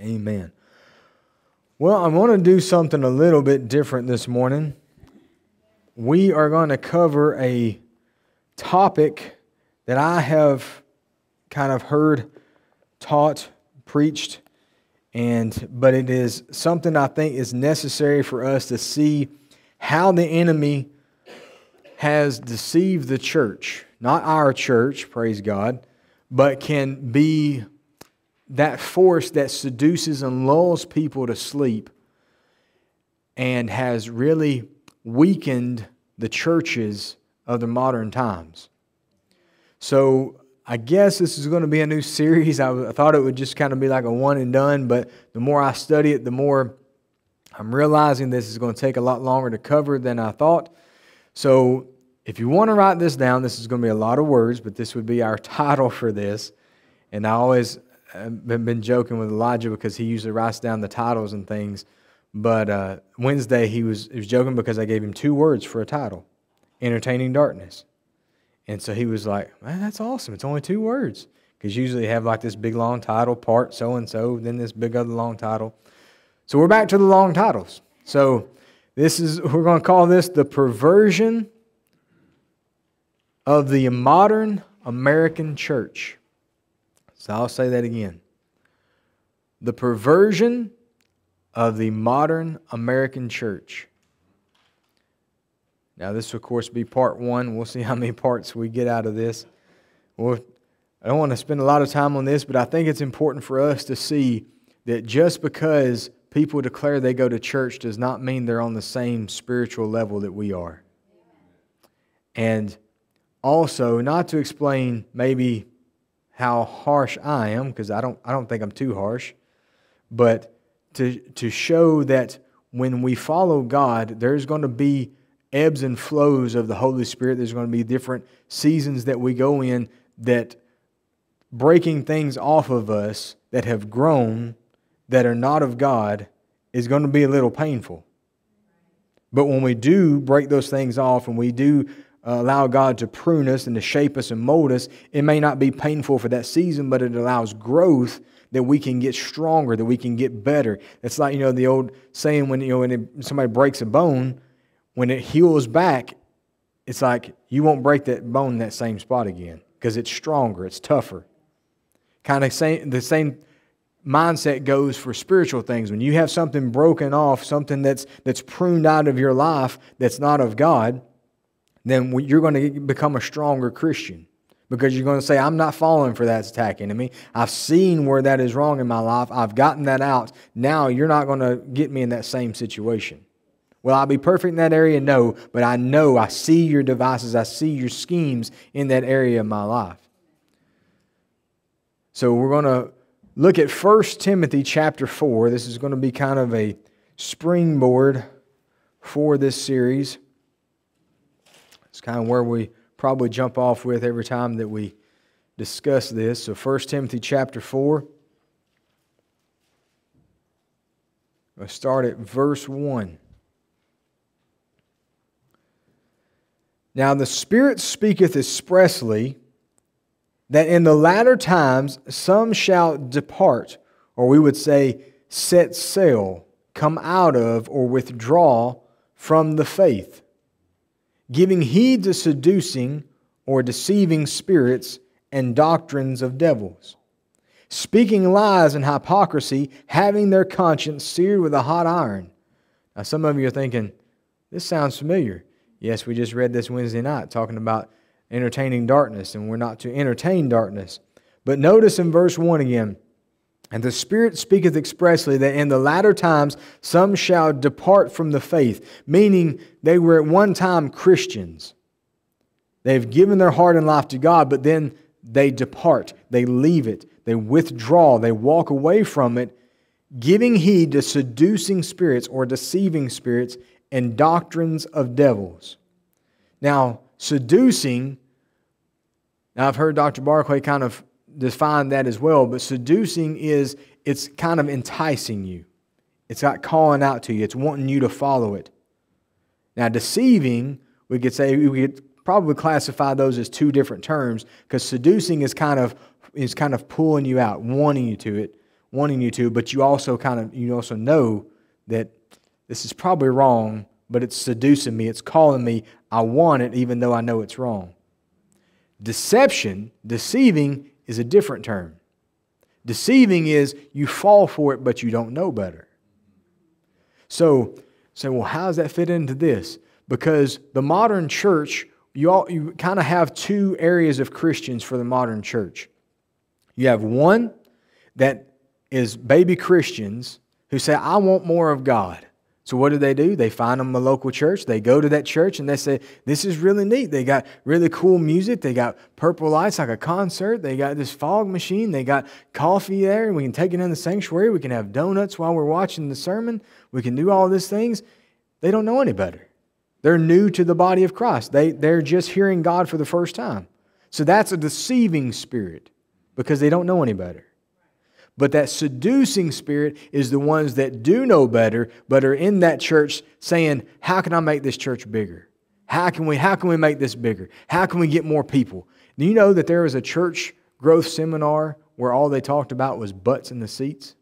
Amen. Well, I want to do something a little bit different this morning. We are going to cover a topic that I have kind of heard taught, preached, and but it is something I think is necessary for us to see how the enemy has deceived the church, not our church, praise God, but can be that force that seduces and lulls people to sleep and has really weakened the churches of the modern times. So, I guess this is going to be a new series. I, thought it would just kind of be like a one and done, but the more I study it, the more I'm realizing this is going to take a lot longer to cover than I thought. So, if you want to write this down, this is going to be a lot of words, but this would be our title for this. And I always been joking with Elijah because he usually writes down the titles and things. But uh, Wednesday, he was, he was joking because I gave him two words for a title Entertaining Darkness. And so he was like, man, that's awesome. It's only two words. Because usually you have like this big long title, part so and so, then this big other long title. So we're back to the long titles. So this is, we're going to call this the perversion of the modern American church. So I'll say that again. The perversion of the modern American church. Now, this will, of course, be part one. We'll see how many parts we get out of this. Well, I don't want to spend a lot of time on this, but I think it's important for us to see that just because people declare they go to church does not mean they're on the same spiritual level that we are. And also, not to explain maybe how harsh I am, because I don't, I don't think I'm too harsh, but to, to show that when we follow God, there's going to be ebbs and flows of the Holy Spirit. There's going to be different seasons that we go in that breaking things off of us that have grown that are not of God is going to be a little painful. But when we do break those things off and we do uh, allow God to prune us and to shape us and mold us, it may not be painful for that season, but it allows growth that we can get stronger, that we can get better. It's like, you know, the old saying when, you know, when it, somebody breaks a bone, when it heals back, it's like you won't break that bone in that same spot again because it's stronger, it's tougher. Kind of same, the same mindset goes for spiritual things. When you have something broken off, something that's, that's pruned out of your life that's not of God, then you're going to become a stronger Christian because you're going to say, I'm not falling for that attack enemy. I've seen where that is wrong in my life. I've gotten that out. Now you're not going to get me in that same situation. Will I be perfect in that area? No, but I know, I see your devices, I see your schemes in that area of my life. So we're going to look at 1 Timothy chapter 4. This is going to be kind of a springboard for this series. It's kind of where we probably jump off with every time that we discuss this. So 1 Timothy chapter 4. We'll start at verse 1. Now the Spirit speaketh expressly that in the latter times some shall depart, or we would say, set sail, come out of, or withdraw from the faith, giving heed to seducing or deceiving spirits and doctrines of devils, speaking lies and hypocrisy, having their conscience seared with a hot iron. Now, some of you are thinking, this sounds familiar. Yes, we just read this Wednesday night talking about entertaining darkness, and we're not to entertain darkness. But notice in verse 1 again, and the Spirit speaketh expressly that in the latter times some shall depart from the faith, meaning they were at one time Christians. They've given their heart and life to God, but then they depart, they leave it, they withdraw, they walk away from it, giving heed to seducing spirits or deceiving spirits and doctrines of devils. Now, seducing, now I've heard Dr. Barclay kind of define that as well, but seducing is it's kind of enticing you. It's not calling out to you, it's wanting you to follow it. Now, deceiving, we could say we could probably classify those as two different terms because seducing is kind of is kind of pulling you out, wanting you to it, wanting you to, but you also kind of you also know that this is probably wrong, but it's seducing me. It's calling me. I want it even though I know it's wrong. Deception, deceiving is a different term. Deceiving is you fall for it, but you don't know better. So, say, well, how does that fit into this? Because the modern church, you, all, you kind of have two areas of Christians for the modern church. You have one that is baby Christians who say, I want more of God. So what do they do? They find them a local church. They go to that church and they say, "This is really neat. They got really cool music. They got purple lights like a concert. They got this fog machine. They got coffee there. We can take it in the sanctuary. We can have donuts while we're watching the sermon. We can do all these things." They don't know any better. They're new to the body of Christ. They they're just hearing God for the first time. So that's a deceiving spirit because they don't know any better. But that seducing spirit is the ones that do know better, but are in that church saying, How can I make this church bigger? How can we, how can we make this bigger? How can we get more people? Do you know that there was a church growth seminar where all they talked about was butts in the seats?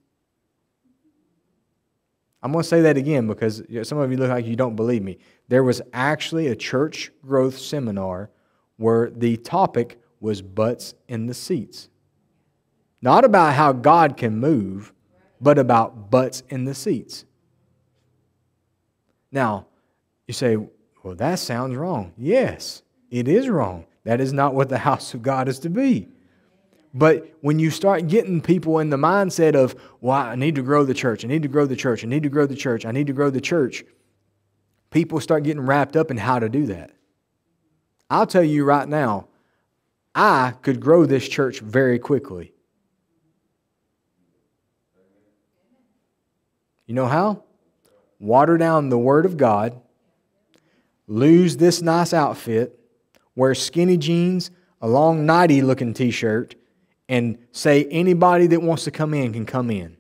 I'm going to say that again because some of you look like you don't believe me. There was actually a church growth seminar where the topic was butts in the seats. Not about how God can move, but about butts in the seats. Now, you say, well, that sounds wrong. Yes, it is wrong. That is not what the house of God is to be. But when you start getting people in the mindset of, well, I need to grow the church, I need to grow the church, I need to grow the church, I need to grow the church, people start getting wrapped up in how to do that. I'll tell you right now, I could grow this church very quickly. You know how? Water down the Word of God, lose this nice outfit, wear skinny jeans, a long nighty looking t shirt, and say anybody that wants to come in can come in.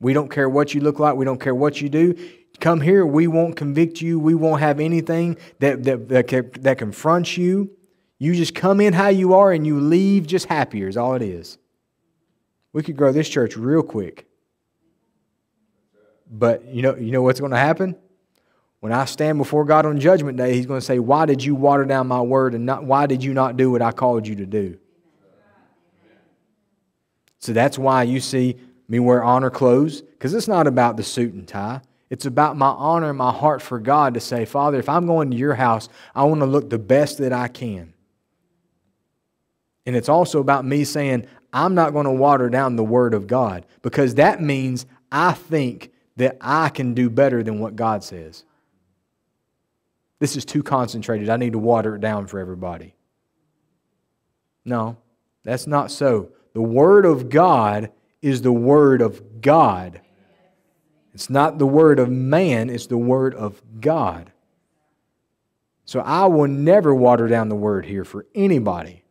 We don't care what you look like, we don't care what you do. Come here, we won't convict you, we won't have anything that, that, that, that confronts you. You just come in how you are and you leave just happier, is all it is. We could grow this church real quick. But you know, you know what's going to happen? When I stand before God on judgment day, he's going to say, "Why did you water down my word and not why did you not do what I called you to do?" So that's why you see me wear honor clothes because it's not about the suit and tie. It's about my honor and my heart for God to say, Father, if I'm going to your house, I want to look the best that I can. And it's also about me saying, I'm not going to water down the Word of God because that means I think that I can do better than what God says. This is too concentrated. I need to water it down for everybody. No, that's not so. The Word of God is the Word of God. It's not the Word of man, it's the Word of God. So I will never water down the Word here for anybody.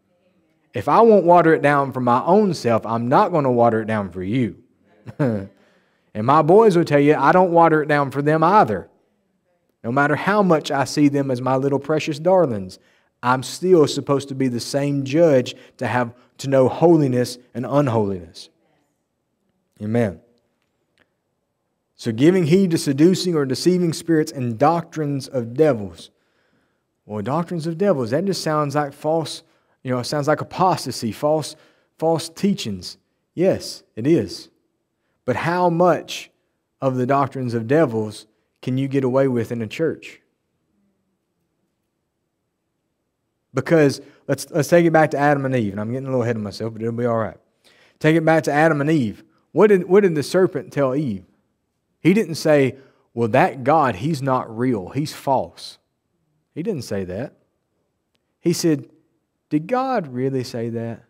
If I won't water it down for my own self, I'm not going to water it down for you. And my boys will tell you, I don't water it down for them either. No matter how much I see them as my little precious darlings, I'm still supposed to be the same judge to have to know holiness and unholiness. Amen. So giving heed to seducing or deceiving spirits and doctrines of devils. Well, doctrines of devils, that just sounds like false, you know, it sounds like apostasy, false, false teachings. Yes, it is. But how much of the doctrines of devils can you get away with in a church? Because let's, let's take it back to Adam and Eve. And I'm getting a little ahead of myself, but it'll be all right. Take it back to Adam and Eve. What did, what did the serpent tell Eve? He didn't say, Well, that God, he's not real, he's false. He didn't say that. He said, Did God really say that?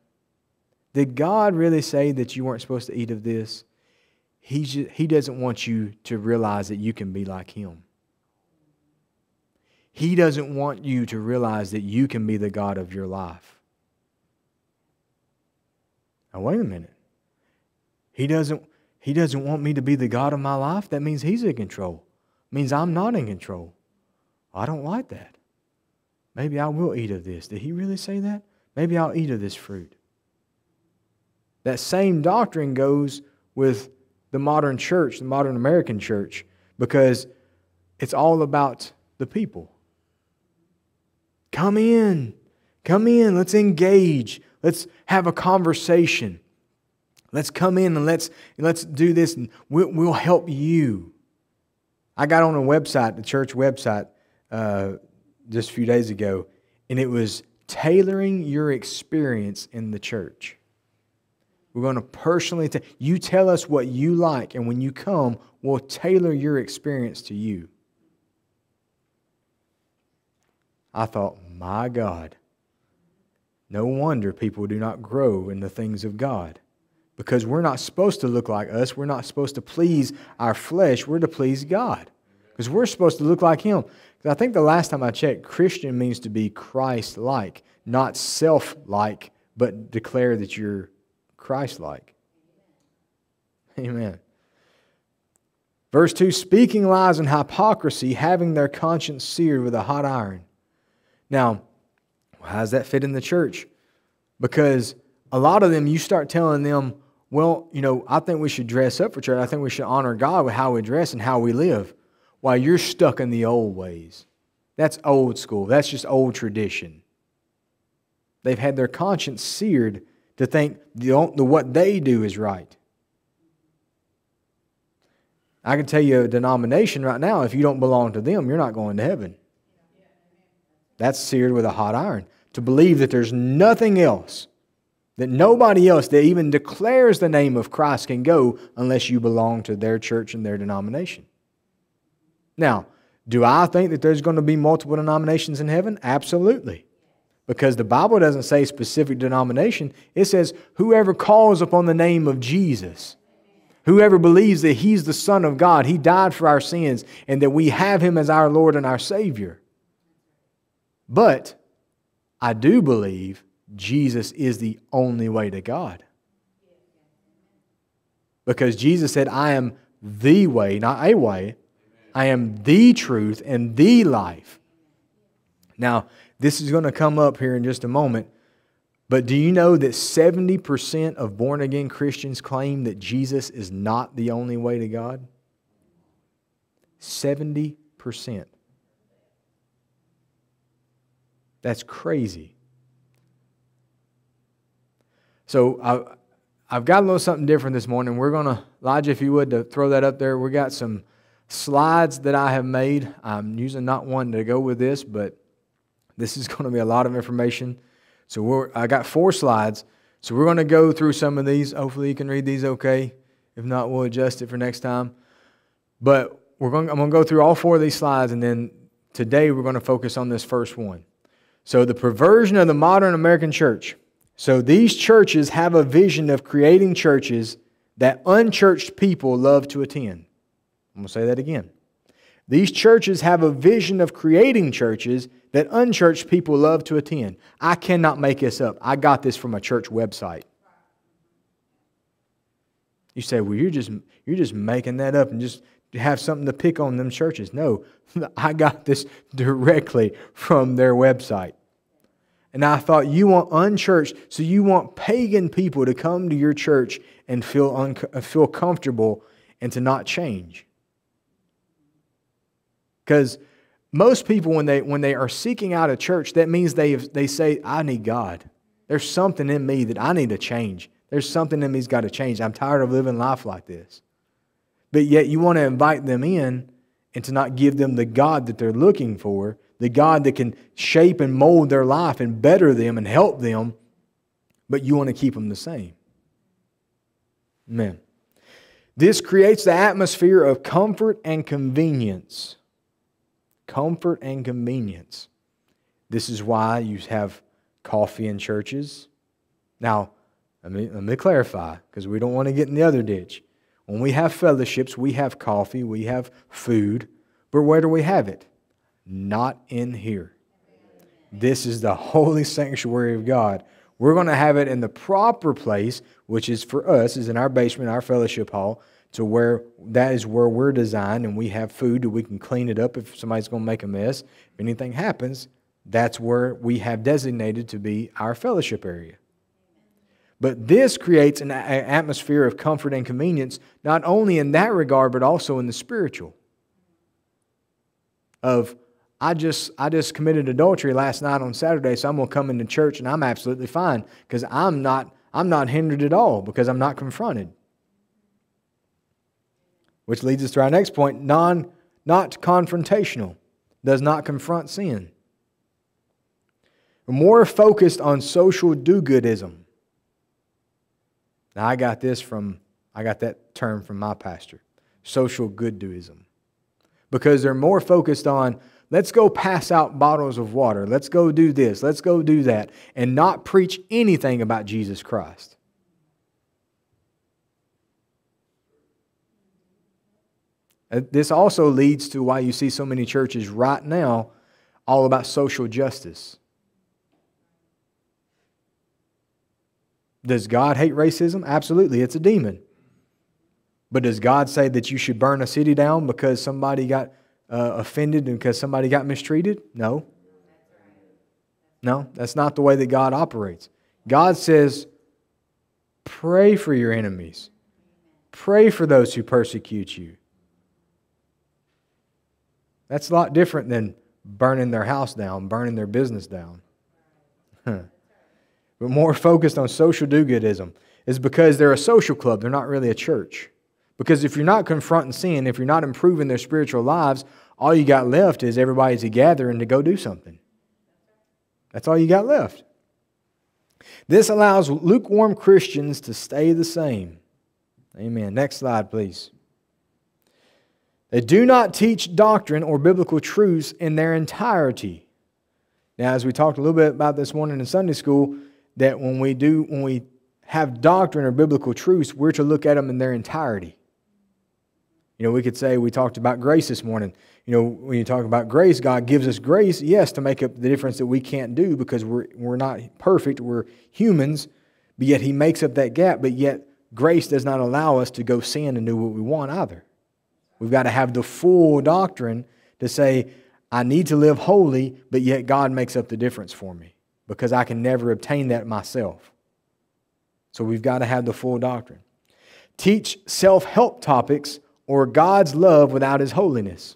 Did God really say that you weren't supposed to eat of this? He, just, he doesn't want you to realize that you can be like him. He doesn't want you to realize that you can be the God of your life. Now, wait a minute. He doesn't, he doesn't want me to be the God of my life? That means he's in control. Means I'm not in control. I don't like that. Maybe I will eat of this. Did he really say that? Maybe I'll eat of this fruit. That same doctrine goes with the modern church, the modern American church, because it's all about the people. Come in. Come in. Let's engage. Let's have a conversation. Let's come in and let's, let's do this, and we'll, we'll help you. I got on a website, the church website, uh, just a few days ago, and it was tailoring your experience in the church. We're going to personally, t- you tell us what you like, and when you come, we'll tailor your experience to you. I thought, my God, no wonder people do not grow in the things of God. Because we're not supposed to look like us. We're not supposed to please our flesh. We're to please God. Because we're supposed to look like Him. Because I think the last time I checked, Christian means to be Christ like, not self like, but declare that you're Christ like. Amen. Verse 2 speaking lies and hypocrisy, having their conscience seared with a hot iron. Now, how does that fit in the church? Because a lot of them, you start telling them, well, you know, I think we should dress up for church. I think we should honor God with how we dress and how we live, while you're stuck in the old ways. That's old school. That's just old tradition. They've had their conscience seared to think the, the, what they do is right. I can tell you a denomination right now, if you don't belong to them, you're not going to heaven. That's seared with a hot iron. To believe that there's nothing else, that nobody else that even declares the name of Christ can go unless you belong to their church and their denomination. Now, do I think that there's going to be multiple denominations in heaven? Absolutely. Because the Bible doesn't say specific denomination, it says whoever calls upon the name of Jesus. Whoever believes that He's the Son of God, He died for our sins, and that we have Him as our Lord and our Savior. But I do believe Jesus is the only way to God. Because Jesus said, I am the way, not a way. I am the truth and the life. Now, this is going to come up here in just a moment. But do you know that 70% of born again Christians claim that Jesus is not the only way to God? 70%. That's crazy. So I, I've got a little something different this morning. We're going to, Elijah, if you would, to throw that up there. We got some slides that I have made. I'm using not one to go with this, but this is going to be a lot of information. So I got four slides. So we're going to go through some of these. Hopefully, you can read these okay. If not, we'll adjust it for next time. But we're going, I'm going to go through all four of these slides, and then today we're going to focus on this first one. So, the perversion of the modern American church. So, these churches have a vision of creating churches that unchurched people love to attend. I'm going to say that again. These churches have a vision of creating churches that unchurched people love to attend. I cannot make this up. I got this from a church website. You say, well, you're just, you're just making that up and just have something to pick on them churches. No, I got this directly from their website. And I thought, you want unchurched, so you want pagan people to come to your church and feel, feel comfortable and to not change. Because most people, when they, when they are seeking out a church, that means they, they say, I need God. There's something in me that I need to change. There's something in me's got to change. I'm tired of living life like this. But yet you want to invite them in and to not give them the God that they're looking for, the God that can shape and mold their life and better them and help them, but you want to keep them the same. Amen. This creates the atmosphere of comfort and convenience comfort and convenience. This is why you have coffee in churches. Now, let me, let me clarify because we don't want to get in the other ditch. When we have fellowships, we have coffee, we have food, but where do we have it? Not in here. This is the holy sanctuary of God. We're going to have it in the proper place, which is for us, is in our basement, our fellowship hall to where that is where we're designed and we have food that we can clean it up if somebody's going to make a mess. If anything happens, that's where we have designated to be our fellowship area. But this creates an atmosphere of comfort and convenience, not only in that regard, but also in the spiritual. Of, I just, I just committed adultery last night on Saturday, so I'm going to come into church and I'm absolutely fine because I'm not, I'm not hindered at all because I'm not confronted. Which leads us to our next point. Non, not confrontational, does not confront sin. We're more focused on social do goodism now, I got this from, I got that term from my pastor. Social good doism. Because they're more focused on, let's go pass out bottles of water, let's go do this, let's go do that, and not preach anything about Jesus Christ. This also leads to why you see so many churches right now all about social justice. Does God hate racism? Absolutely, it's a demon. But does God say that you should burn a city down because somebody got uh, offended and because somebody got mistreated? No. No, that's not the way that God operates. God says, pray for your enemies, pray for those who persecute you. That's a lot different than burning their house down, burning their business down. but more focused on social do goodism is because they're a social club. They're not really a church. Because if you're not confronting sin, if you're not improving their spiritual lives, all you got left is everybody to gather and to go do something. That's all you got left. This allows lukewarm Christians to stay the same. Amen. Next slide, please. They do not teach doctrine or biblical truths in their entirety. Now, as we talked a little bit about this morning in Sunday school, that when we do, when we have doctrine or biblical truths, we're to look at them in their entirety. You know, we could say we talked about grace this morning. You know, when you talk about grace, God gives us grace, yes, to make up the difference that we can't do because we're, we're not perfect, we're humans, but yet He makes up that gap, but yet grace does not allow us to go sin and do what we want either. We've got to have the full doctrine to say, I need to live holy, but yet God makes up the difference for me because I can never obtain that myself. So we've got to have the full doctrine. Teach self help topics or God's love without His holiness.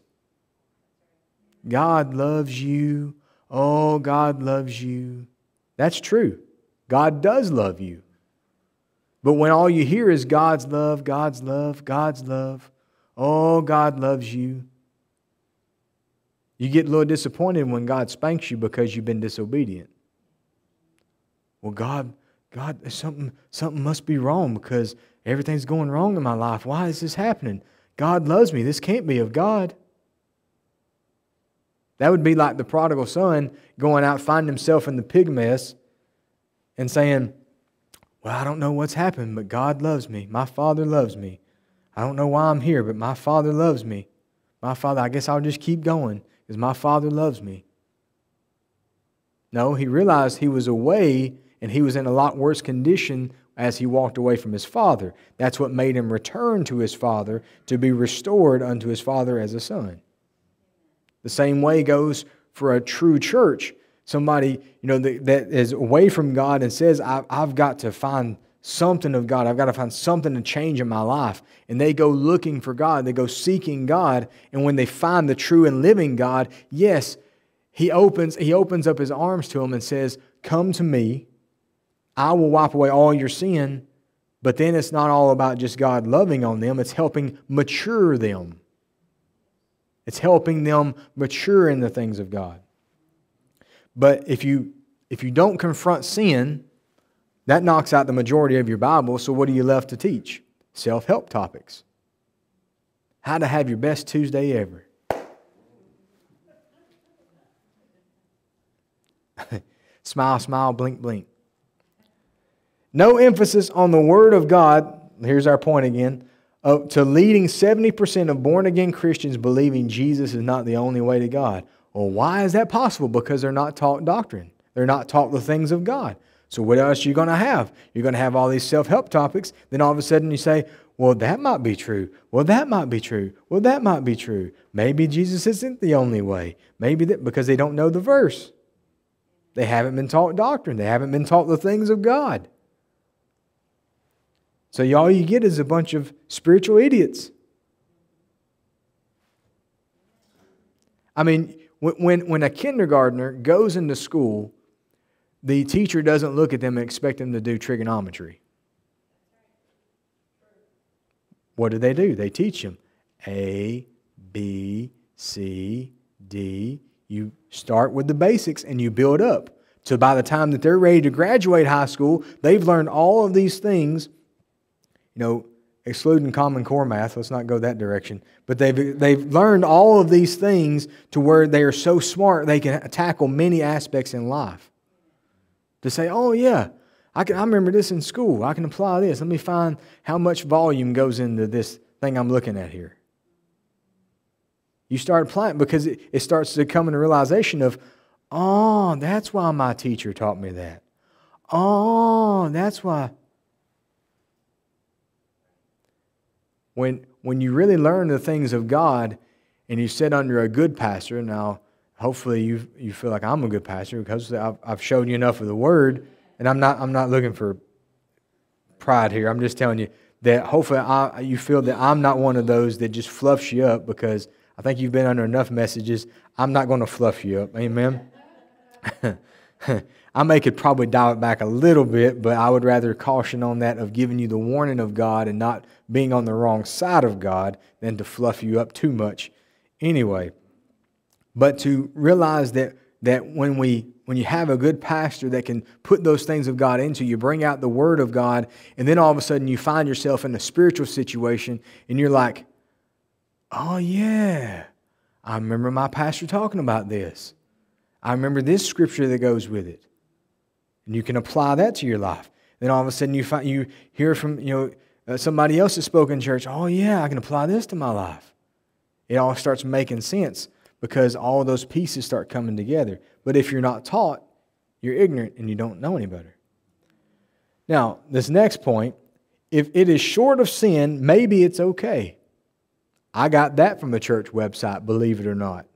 God loves you. Oh, God loves you. That's true. God does love you. But when all you hear is God's love, God's love, God's love, oh, God loves you, you get a little disappointed when God spanks you because you've been disobedient. Well, God, God, something, something must be wrong because everything's going wrong in my life. Why is this happening? God loves me. This can't be of God. That would be like the prodigal son going out, finding himself in the pig mess, and saying, Well, I don't know what's happened, but God loves me. My Father loves me. I don't know why I'm here, but my Father loves me. My Father, I guess I'll just keep going because my Father loves me. No, he realized he was away and he was in a lot worse condition as he walked away from his father. That's what made him return to his father to be restored unto his father as a son. The same way goes for a true church. Somebody, you know, that, is away from God and says, I've got to find something of God. I've got to find something to change in my life. And they go looking for God. They go seeking God. And when they find the true and living God, yes, he opens, he opens up his arms to them and says, Come to me I will wipe away all your sin. But then it's not all about just God loving on them, it's helping mature them. It's helping them mature in the things of God. But if you if you don't confront sin, that knocks out the majority of your Bible. So what are you left to teach? Self-help topics. How to have your best Tuesday ever. smile, smile, blink, blink. No emphasis on the Word of God. Here's our point again. to leading 70% of born again Christians believing Jesus is not the only way to God. Well, why is that possible? Because they're not taught doctrine. They're not taught the things of God. So what else are you going to have? You're going to have all these self-help topics. Then all of a sudden you say, well, that might be true. Well, that might be true. Well, that might be true. Maybe Jesus isn't the only way. Maybe that because they don't know the verse. They haven't been taught doctrine. They haven't been taught the things of God. So all you get is a bunch of spiritual idiots. I mean, when, when a kindergartner goes into school, the teacher doesn't look at them and expect them to do trigonometry. What do they do? They teach them A, B, C, D. You start with the basics and you build up. So by the time that they're ready to graduate high school, they've learned all of these things, you know, excluding Common Core math. Let's not go that direction. But they've, they've learned all of these things to where they are so smart they can tackle many aspects in life. To say, oh, yeah, I, can, I remember this in school. I can apply this. Let me find how much volume goes into this thing I'm looking at here. You start applying because it, it starts to come in a realization of, Oh, that's why my teacher taught me that. Oh, that's why. When, when you really learn the things of God and you sit under a good pastor, now hopefully you, you feel like I'm a good pastor because I've, I've shown you enough of the word, and I'm not, I'm not looking for pride here. I'm just telling you that hopefully I, you feel that I'm not one of those that just fluffs you up because I think you've been under enough messages. I'm not going to fluff you up. Amen. I may could probably dial it back a little bit, but I would rather caution on that of giving you the warning of God and not being on the wrong side of God than to fluff you up too much anyway. But to realize that that when we when you have a good pastor that can put those things of God into you, bring out the word of God, and then all of a sudden you find yourself in a spiritual situation and you're like, "Oh yeah, I remember my pastor talking about this." I remember this scripture that goes with it. And you can apply that to your life. Then all of a sudden you, find, you hear from you know, uh, somebody else that spoke in church, oh, yeah, I can apply this to my life. It all starts making sense because all those pieces start coming together. But if you're not taught, you're ignorant and you don't know any better. Now, this next point if it is short of sin, maybe it's okay. I got that from a church website, believe it or not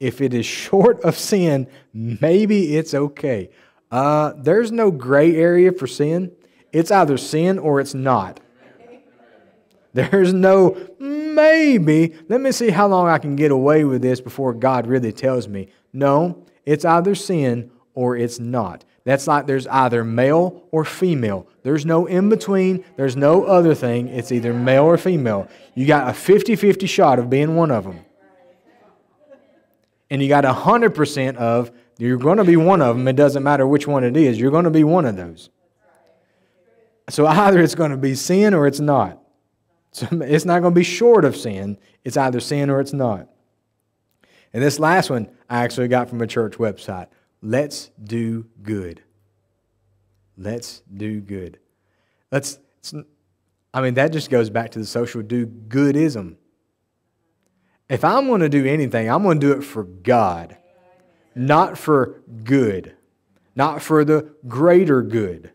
if it is short of sin, maybe it's okay. Uh, there's no gray area for sin. It's either sin or it's not. There's no maybe. Let me see how long I can get away with this before God really tells me. No, it's either sin or it's not. That's like there's either male or female. There's no in between. There's no other thing. It's either male or female. You got a 50 50 shot of being one of them and you got 100% of, you're going to be one of them. It doesn't matter which one it is. You're going to be one of those. So either it's going to be sin or it's not. So it's not going to be short of sin. It's either sin or it's not. And this last one I actually got from a church website. Let's do good. Let's do good. Let's, I mean, that just goes back to the social do goodism if I'm going to do anything, I'm going to do it for God, not for good, not for the greater good.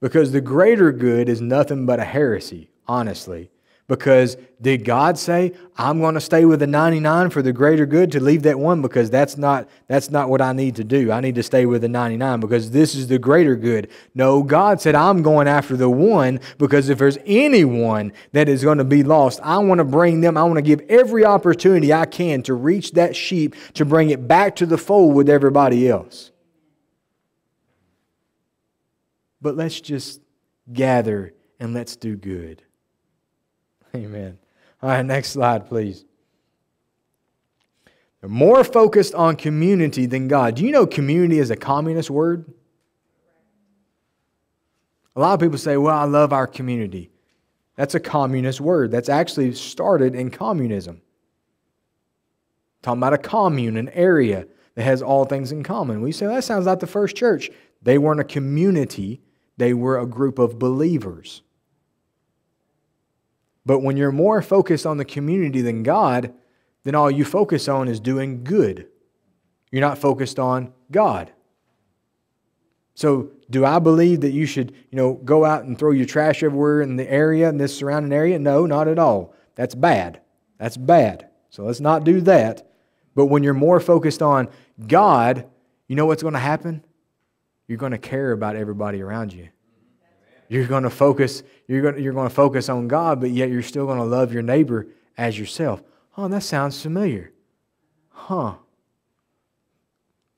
Because the greater good is nothing but a heresy, honestly. Because did God say, I'm going to stay with the 99 for the greater good to leave that one? Because that's not, that's not what I need to do. I need to stay with the 99 because this is the greater good. No, God said, I'm going after the one because if there's anyone that is going to be lost, I want to bring them, I want to give every opportunity I can to reach that sheep, to bring it back to the fold with everybody else. But let's just gather and let's do good. Amen. All right, next slide, please. They're more focused on community than God. Do you know community is a communist word? A lot of people say, well, I love our community. That's a communist word. That's actually started in communism. Talking about a commune, an area that has all things in common. We say, that sounds like the first church. They weren't a community, they were a group of believers. But when you're more focused on the community than God, then all you focus on is doing good. You're not focused on God. So, do I believe that you should, you know, go out and throw your trash everywhere in the area, in this surrounding area? No, not at all. That's bad. That's bad. So let's not do that. But when you're more focused on God, you know what's going to happen? You're going to care about everybody around you. You're going to focus, you're going you're going to focus on God, but yet you're still going to love your neighbor as yourself. Oh, that sounds familiar. Huh.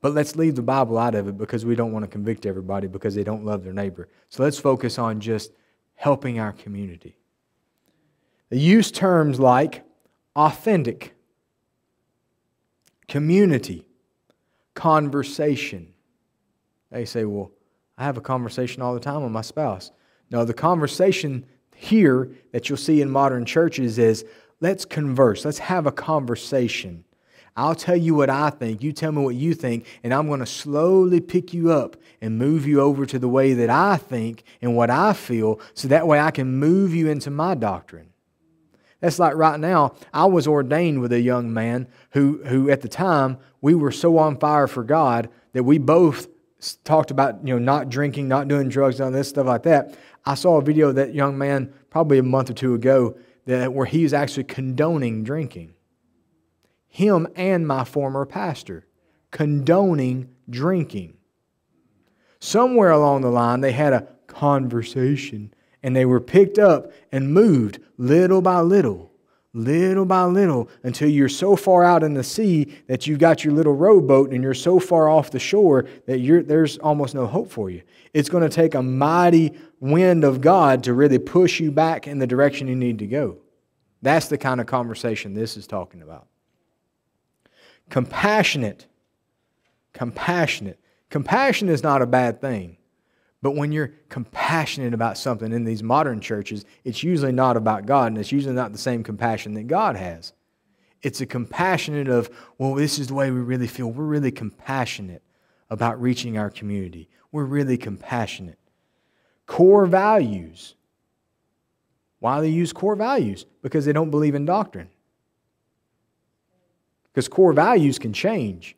But let's leave the Bible out of it because we don't want to convict everybody because they don't love their neighbor. So let's focus on just helping our community. They use terms like authentic, community, conversation. They say, Well, I have a conversation all the time with my spouse. No, the conversation here that you'll see in modern churches is let's converse, let's have a conversation. I'll tell you what I think, you tell me what you think, and I'm going to slowly pick you up and move you over to the way that I think and what I feel, so that way I can move you into my doctrine. That's like right now, I was ordained with a young man who, who at the time, we were so on fire for God that we both talked about you know not drinking, not doing drugs, none of this stuff like that. I saw a video of that young man probably a month or two ago that where he was actually condoning drinking. Him and my former pastor condoning drinking. Somewhere along the line, they had a conversation and they were picked up and moved little by little, little by little, until you're so far out in the sea that you've got your little rowboat and you're so far off the shore that there's almost no hope for you. It's going to take a mighty wind of God to really push you back in the direction you need to go. That's the kind of conversation this is talking about. Compassionate. Compassionate. Compassion is not a bad thing. But when you're compassionate about something in these modern churches, it's usually not about God, and it's usually not the same compassion that God has. It's a compassionate of, well, this is the way we really feel. We're really compassionate about reaching our community. We're really compassionate. Core values. Why do they use core values? Because they don't believe in doctrine. Because core values can change.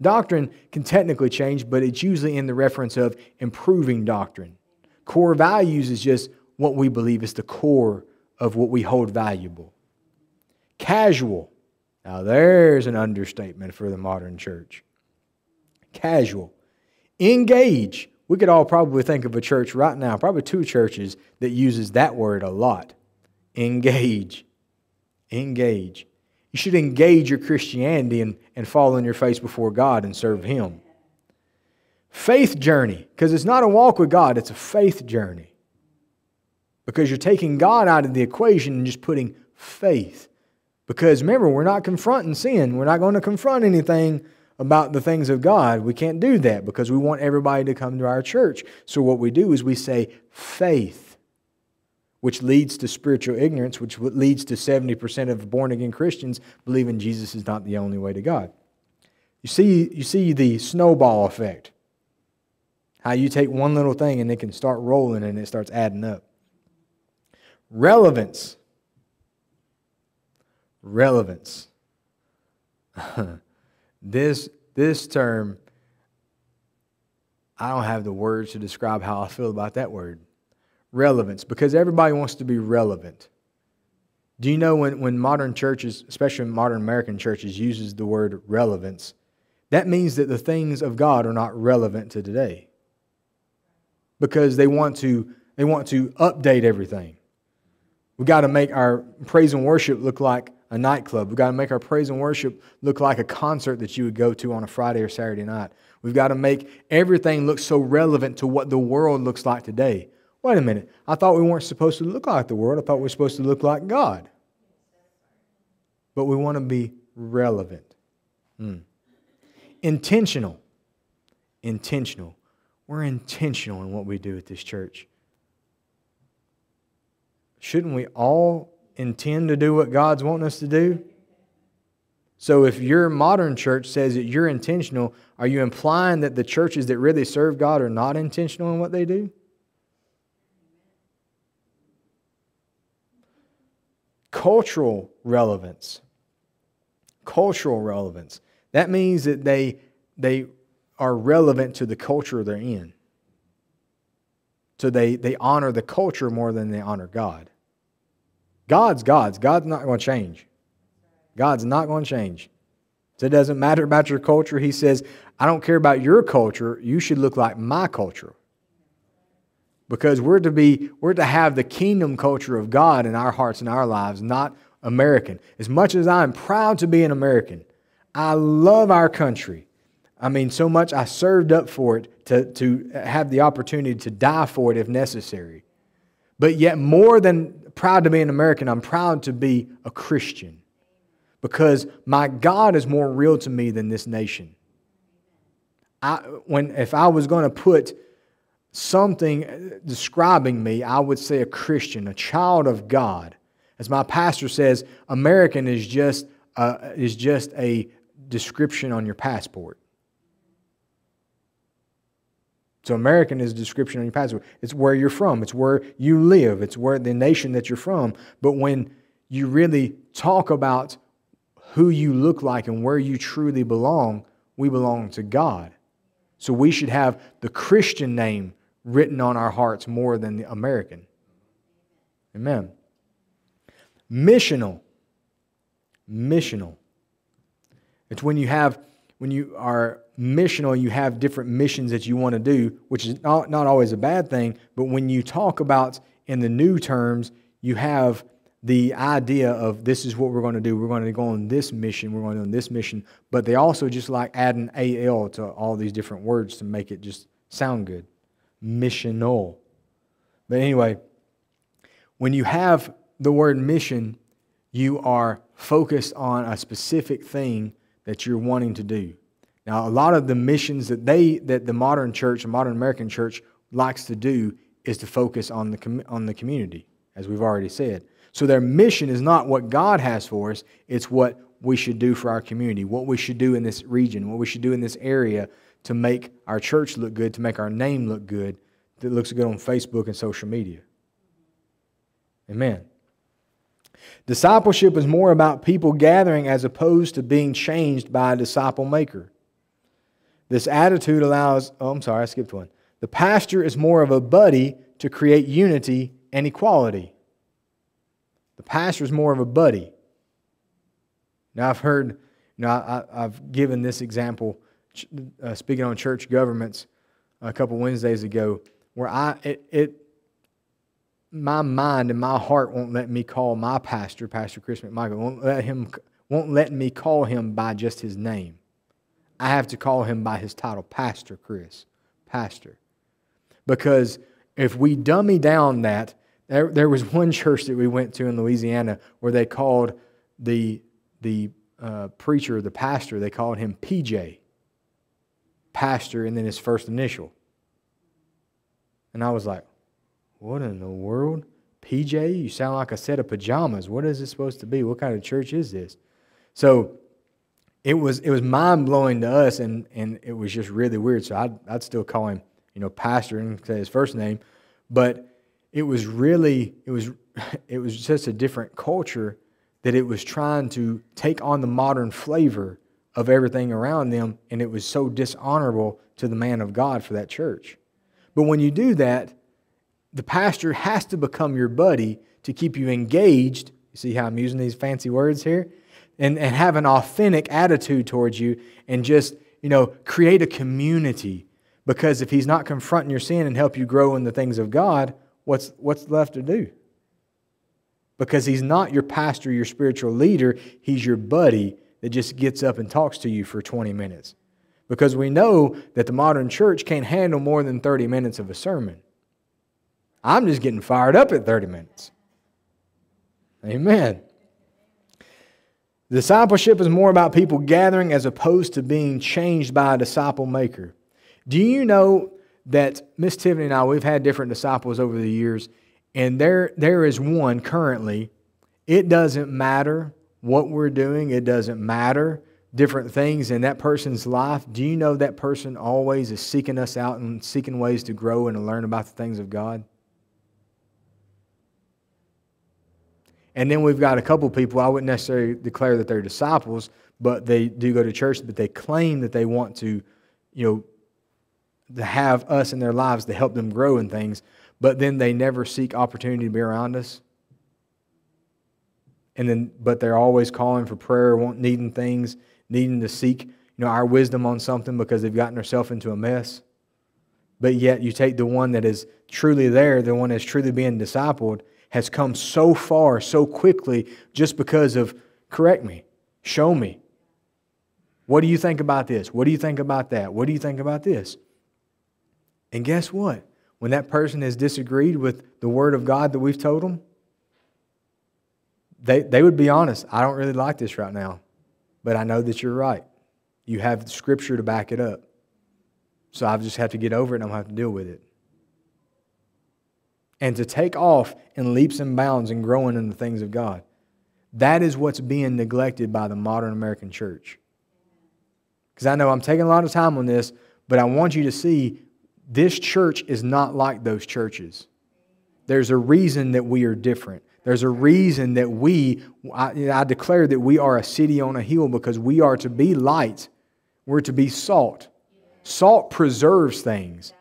Doctrine can technically change, but it's usually in the reference of improving doctrine. Core values is just what we believe is the core of what we hold valuable. Casual. Now, there's an understatement for the modern church. Casual. Engage. We could all probably think of a church right now, probably two churches that uses that word a lot. Engage. Engage. You should engage your Christianity and, and fall on your face before God and serve Him. Faith journey, because it's not a walk with God, it's a faith journey. Because you're taking God out of the equation and just putting faith. Because remember, we're not confronting sin. We're not going to confront anything about the things of God. We can't do that because we want everybody to come to our church. So what we do is we say faith which leads to spiritual ignorance, which leads to 70% of born again Christians believing Jesus is not the only way to God. You see, you see the snowball effect. How you take one little thing and it can start rolling and it starts adding up. Relevance. Relevance. this, this term, I don't have the words to describe how I feel about that word relevance because everybody wants to be relevant. Do you know when, when modern churches, especially modern American churches, uses the word relevance, that means that the things of God are not relevant to today. Because they want to, they want to update everything. We've got to make our praise and worship look like a nightclub. We've got to make our praise and worship look like a concert that you would go to on a Friday or Saturday night. We've got to make everything look so relevant to what the world looks like today. Wait a minute. I thought we weren't supposed to look like the world. I thought we were supposed to look like God. But we want to be relevant. Hmm. Intentional. Intentional. We're intentional in what we do at this church. Shouldn't we all intend to do what God's wanting us to do? So if your modern church says that you're intentional, are you implying that the churches that really serve God are not intentional in what they do? Cultural relevance. Cultural relevance. That means that they, they are relevant to the culture they're in. So they, they honor the culture more than they honor God. God's God's. God's not going to change. God's not going to change. So it doesn't matter about your culture. He says, I don't care about your culture. You should look like my culture. Because we're to be we're to have the kingdom culture of God in our hearts and our lives, not American. As much as I'm proud to be an American, I love our country. I mean, so much I served up for it to, to have the opportunity to die for it if necessary. But yet, more than proud to be an American, I'm proud to be a Christian because my God is more real to me than this nation. I, when, if I was going to put something describing me, I would say a Christian, a child of God. As my pastor says, American is just, uh, is just a description on your passport. So American is a description on your passport. It's where you're from. It's where you live. It's where the nation that you're from. But when you really talk about who you look like and where you truly belong, we belong to God. So we should have the Christian name written on our hearts more than the American. Amen. Missional. Missional. It's when you have when you are missional, you have different missions that you want to do, which is not, not always a bad thing, but when you talk about in the new terms, you have the idea of this is what we're going to do. We're going to go on this mission. We're going to do on this mission. But they also just like add an AL to all these different words to make it just sound good. Missional. But anyway, when you have the word mission, you are focused on a specific thing that you're wanting to do. Now, a lot of the missions that they that the modern church, the modern American church likes to do is to focus on the on the community, as we've already said. So their mission is not what God has for us, it's what we should do for our community, what we should do in this region, what we should do in this area to make our church look good, to make our name look good, that looks good on Facebook and social media. Amen. Discipleship is more about people gathering as opposed to being changed by a disciple maker. This attitude allows, oh, I'm sorry, I skipped one. The pastor is more of a buddy to create unity and equality. The pastor is more of a buddy. Now, I've heard, know, I, have given this example uh, speaking on church governments a couple Wednesdays ago, where I, it, it my mind and my heart won't let me call my pastor, Pastor Chris McMichael, won't let him won't let me call him by just his name. I have to call him by his title, Pastor Chris, Pastor. Because if we dummy down that, there, there was one church that we went to in Louisiana where they called the, the uh, preacher, the pastor, they called him PJ, Pastor, and then his first initial. And I was like, what in the world? PJ, you sound like a set of pajamas. What is this supposed to be? What kind of church is this? So it was it was mind blowing to us, and and it was just really weird. So I'd I'd still call him you know pastor and say his first name, but it was really it was it was just a different culture that it was trying to take on the modern flavor of everything around them, and it was so dishonorable to the man of God for that church. But when you do that, the pastor has to become your buddy to keep you engaged. You see how I'm using these fancy words here? And, and have an authentic attitude towards you and just, you know, create a community. Because if he's not confronting your sin and help you grow in the things of God, what's, what's left to do? Because he's not your pastor, your spiritual leader, he's your buddy that just gets up and talks to you for 20 minutes. Because we know that the modern church can't handle more than 30 minutes of a sermon. I'm just getting fired up at 30 minutes. Amen. Discipleship is more about people gathering as opposed to being changed by a disciple maker. Do you know that Miss Tiffany and I, we've had different disciples over the years, and there, there is one currently. It doesn't matter what we're doing, it doesn't matter different things in that person's life. Do you know that person always is seeking us out and seeking ways to grow and to learn about the things of God? And then we've got a couple people, I wouldn't necessarily declare that they're disciples, but they do go to church, but they claim that they want to, you know, to have us in their lives to help them grow in things, but then they never seek opportunity to be around us. And then, but they're always calling for prayer, want, needing things, needing to seek, you know, our wisdom on something because they've gotten themselves into a mess. but yet you take the one that is truly there, the one that's truly being discipled, has come so far so quickly just because of correct me, show me. What do you think about this? What do you think about that? What do you think about this? And guess what? When that person has disagreed with the word of God that we've told them, they, they would be honest. I don't really like this right now, but I know that you're right. You have scripture to back it up. So I've just had to get over it and I'm going to have to deal with it. And to take off in leaps and bounds and growing in the things of God. That is what's being neglected by the modern American church. Because I know I'm taking a lot of time on this, but I want you to see this church is not like those churches. There's a reason that we are different. There's a reason that we, I, I declare that we are a city on a hill because we are to be light. We're to be salt. Salt preserves things,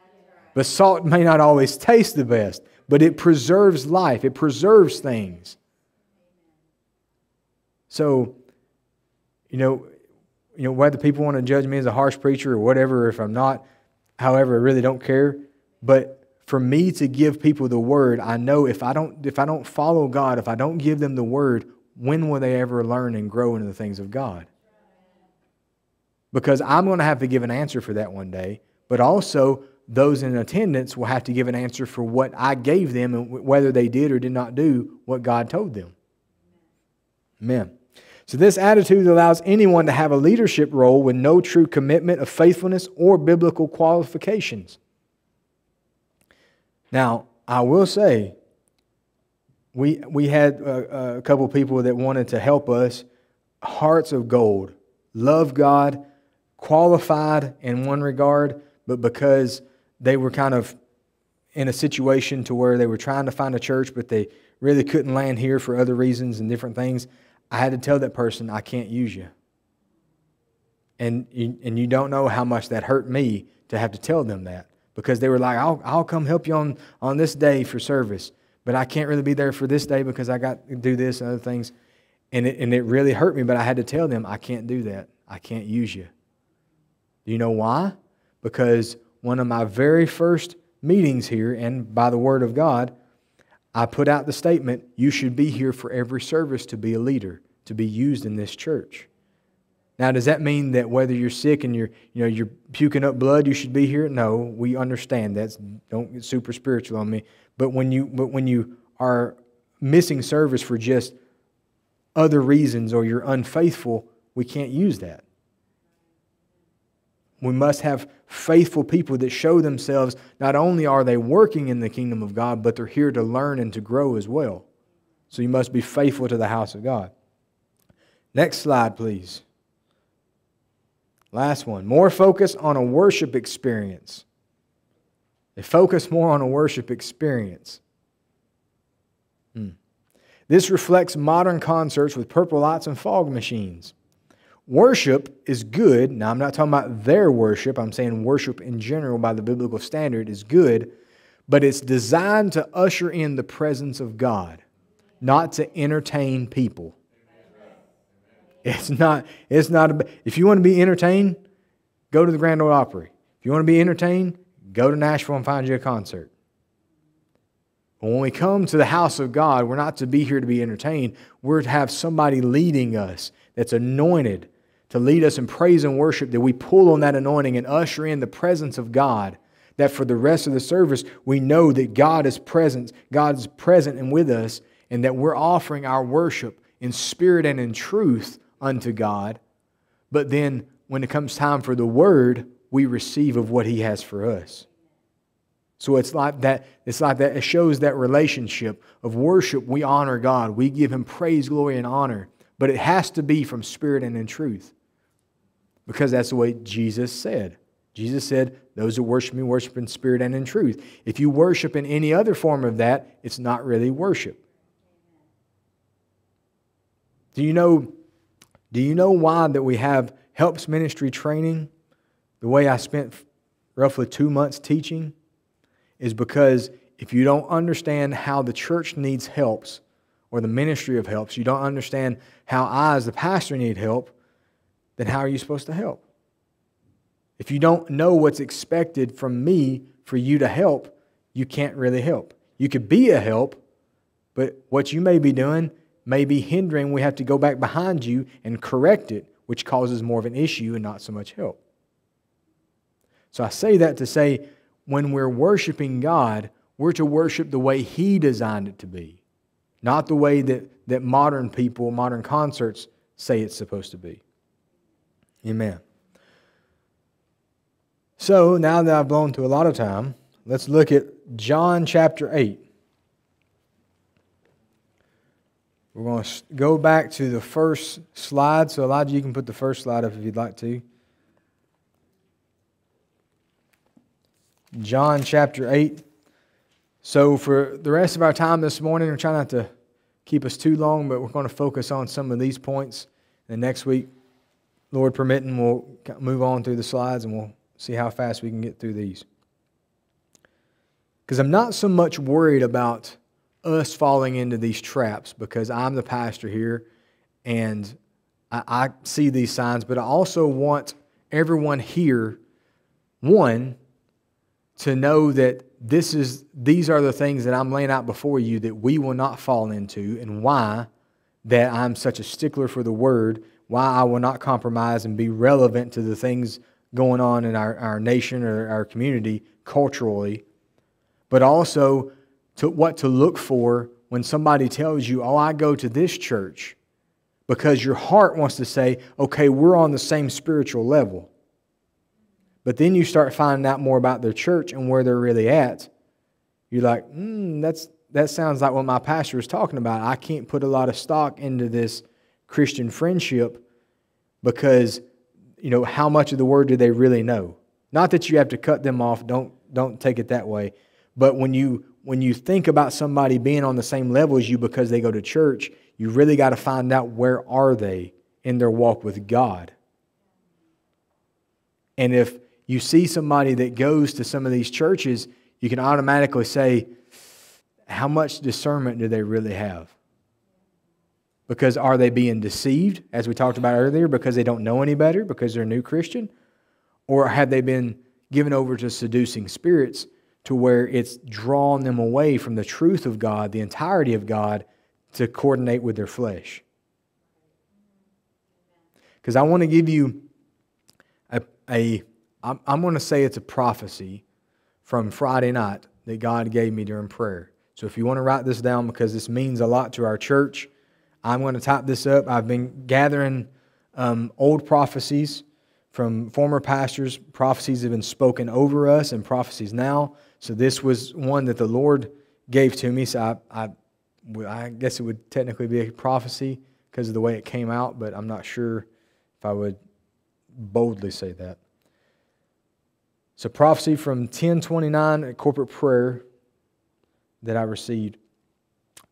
but salt may not always taste the best, but it preserves life, it preserves things. So, you know, you know, whether people want to judge me as a harsh preacher or whatever, if I'm not, however, I really don't care. But for me to give people the word, I know if I don't if I don't follow God, if I don't give them the word, when will they ever learn and grow into the things of God? Because I'm going to have to give an answer for that one day, but also those in attendance will have to give an answer for what I gave them and whether they did or did not do what God told them. Amen. So, this attitude allows anyone to have a leadership role with no true commitment of faithfulness or biblical qualifications. Now, I will say, we, we had a, a couple people that wanted to help us, hearts of gold, love God, qualified in one regard, but because they were kind of in a situation to where they were trying to find a church, but they really couldn't land here for other reasons and different things, I had to tell that person, I can't use you. And you, and you don't know how much that hurt me to have to tell them that because they were like, I'll, I'll come help you on, on this day for service, but I can't really be there for this day because I got to do this and other things. And it, and it really hurt me, but I had to tell them, I can't do that. I can't use you. Do you know why? Because one of my very first meetings here, and by the word of God, I put out the statement, you should be here for every service to be a leader, to be used in this church. Now, does that mean that whether you're sick and you're, you know, you're puking up blood, you should be here? No, we understand that. Don't get super spiritual on me. But when you, but when you are missing service for just other reasons or you're unfaithful, we can't use that. We must have faithful people that show themselves not only are they working in the kingdom of God, but they're here to learn and to grow as well. So you must be faithful to the house of God. Next slide, please. Last one. More focus on a worship experience. They focus more on a worship experience. Hmm. This reflects modern concerts with purple lights and fog machines. Worship is good. Now, I'm not talking about their worship. I'm saying worship in general by the biblical standard is good, but it's designed to usher in the presence of God, not to entertain people. It's not, it's not, a, if you want to be entertained, go to the Grand Ole Opry. If you want to be entertained, go to Nashville and find you a concert. But when we come to the house of God, we're not to be here to be entertained. We're to have somebody leading us that's anointed to lead us in praise and worship, that we pull on that anointing and usher in the presence of God. That for the rest of the service, we know that God is present, God's present and with us, and that we're offering our worship in spirit and in truth unto God. But then when it comes time for the word, we receive of what he has for us. So it's like that, it's like that, it shows that relationship of worship. We honor God. We give him praise, glory, and honor. But it has to be from spirit and in truth. Because that's the way Jesus said. Jesus said, Those who worship me worship in spirit and in truth. If you worship in any other form of that, it's not really worship. Do you know do you know why that we have helps ministry training? The way I spent roughly two months teaching is because if you don't understand how the church needs helps or the ministry of helps, you don't understand how I, as the pastor, need help, then how are you supposed to help? If you don't know what's expected from me for you to help, you can't really help. You could be a help, but what you may be doing may be hindering. We have to go back behind you and correct it, which causes more of an issue and not so much help. So I say that to say when we're worshiping God, we're to worship the way He designed it to be, not the way that, that modern people, modern concerts say it's supposed to be. Amen. So now that I've blown through a lot of time, let's look at John chapter 8. We're going to go back to the first slide. So, Elijah, you can put the first slide up if you'd like to. John chapter 8. So, for the rest of our time this morning, we're trying not to keep us too long, but we're going to focus on some of these points. And next week, Lord permitting, we'll move on through the slides and we'll see how fast we can get through these. Because I'm not so much worried about us falling into these traps because I'm the pastor here and I, I see these signs, but I also want everyone here, one, to know that this is these are the things that I'm laying out before you that we will not fall into and why that I'm such a stickler for the word, why I will not compromise and be relevant to the things going on in our, our nation or our community culturally, but also to what to look for when somebody tells you, Oh, I go to this church, because your heart wants to say, Okay, we're on the same spiritual level. But then you start finding out more about their church and where they're really at. You're like, mm, that's, that sounds like what my pastor is talking about. I can't put a lot of stock into this Christian friendship because, you know, how much of the word do they really know? Not that you have to cut them off, don't, don't take it that way. But when you, when you think about somebody being on the same level as you because they go to church, you really got to find out where are they in their walk with God. And if you see somebody that goes to some of these churches, you can automatically say, how much discernment do they really have? Because are they being deceived, as we talked about earlier, because they don't know any better, because they're a new Christian? Or have they been given over to seducing spirits to where it's drawn them away from the truth of God, the entirety of God, to coordinate with their flesh? Because I want to give you a, a I'm, I'm going to say it's a prophecy from Friday night that God gave me during prayer. So if you want to write this down because this means a lot to our church, I'm going to type this up. I've been gathering um, old prophecies from former pastors. Prophecies have been spoken over us and prophecies now. So this was one that the Lord gave to me. So I, I, I guess it would technically be a prophecy because of the way it came out, but I'm not sure if I would boldly say that. A prophecy from 1029 at corporate prayer that I received.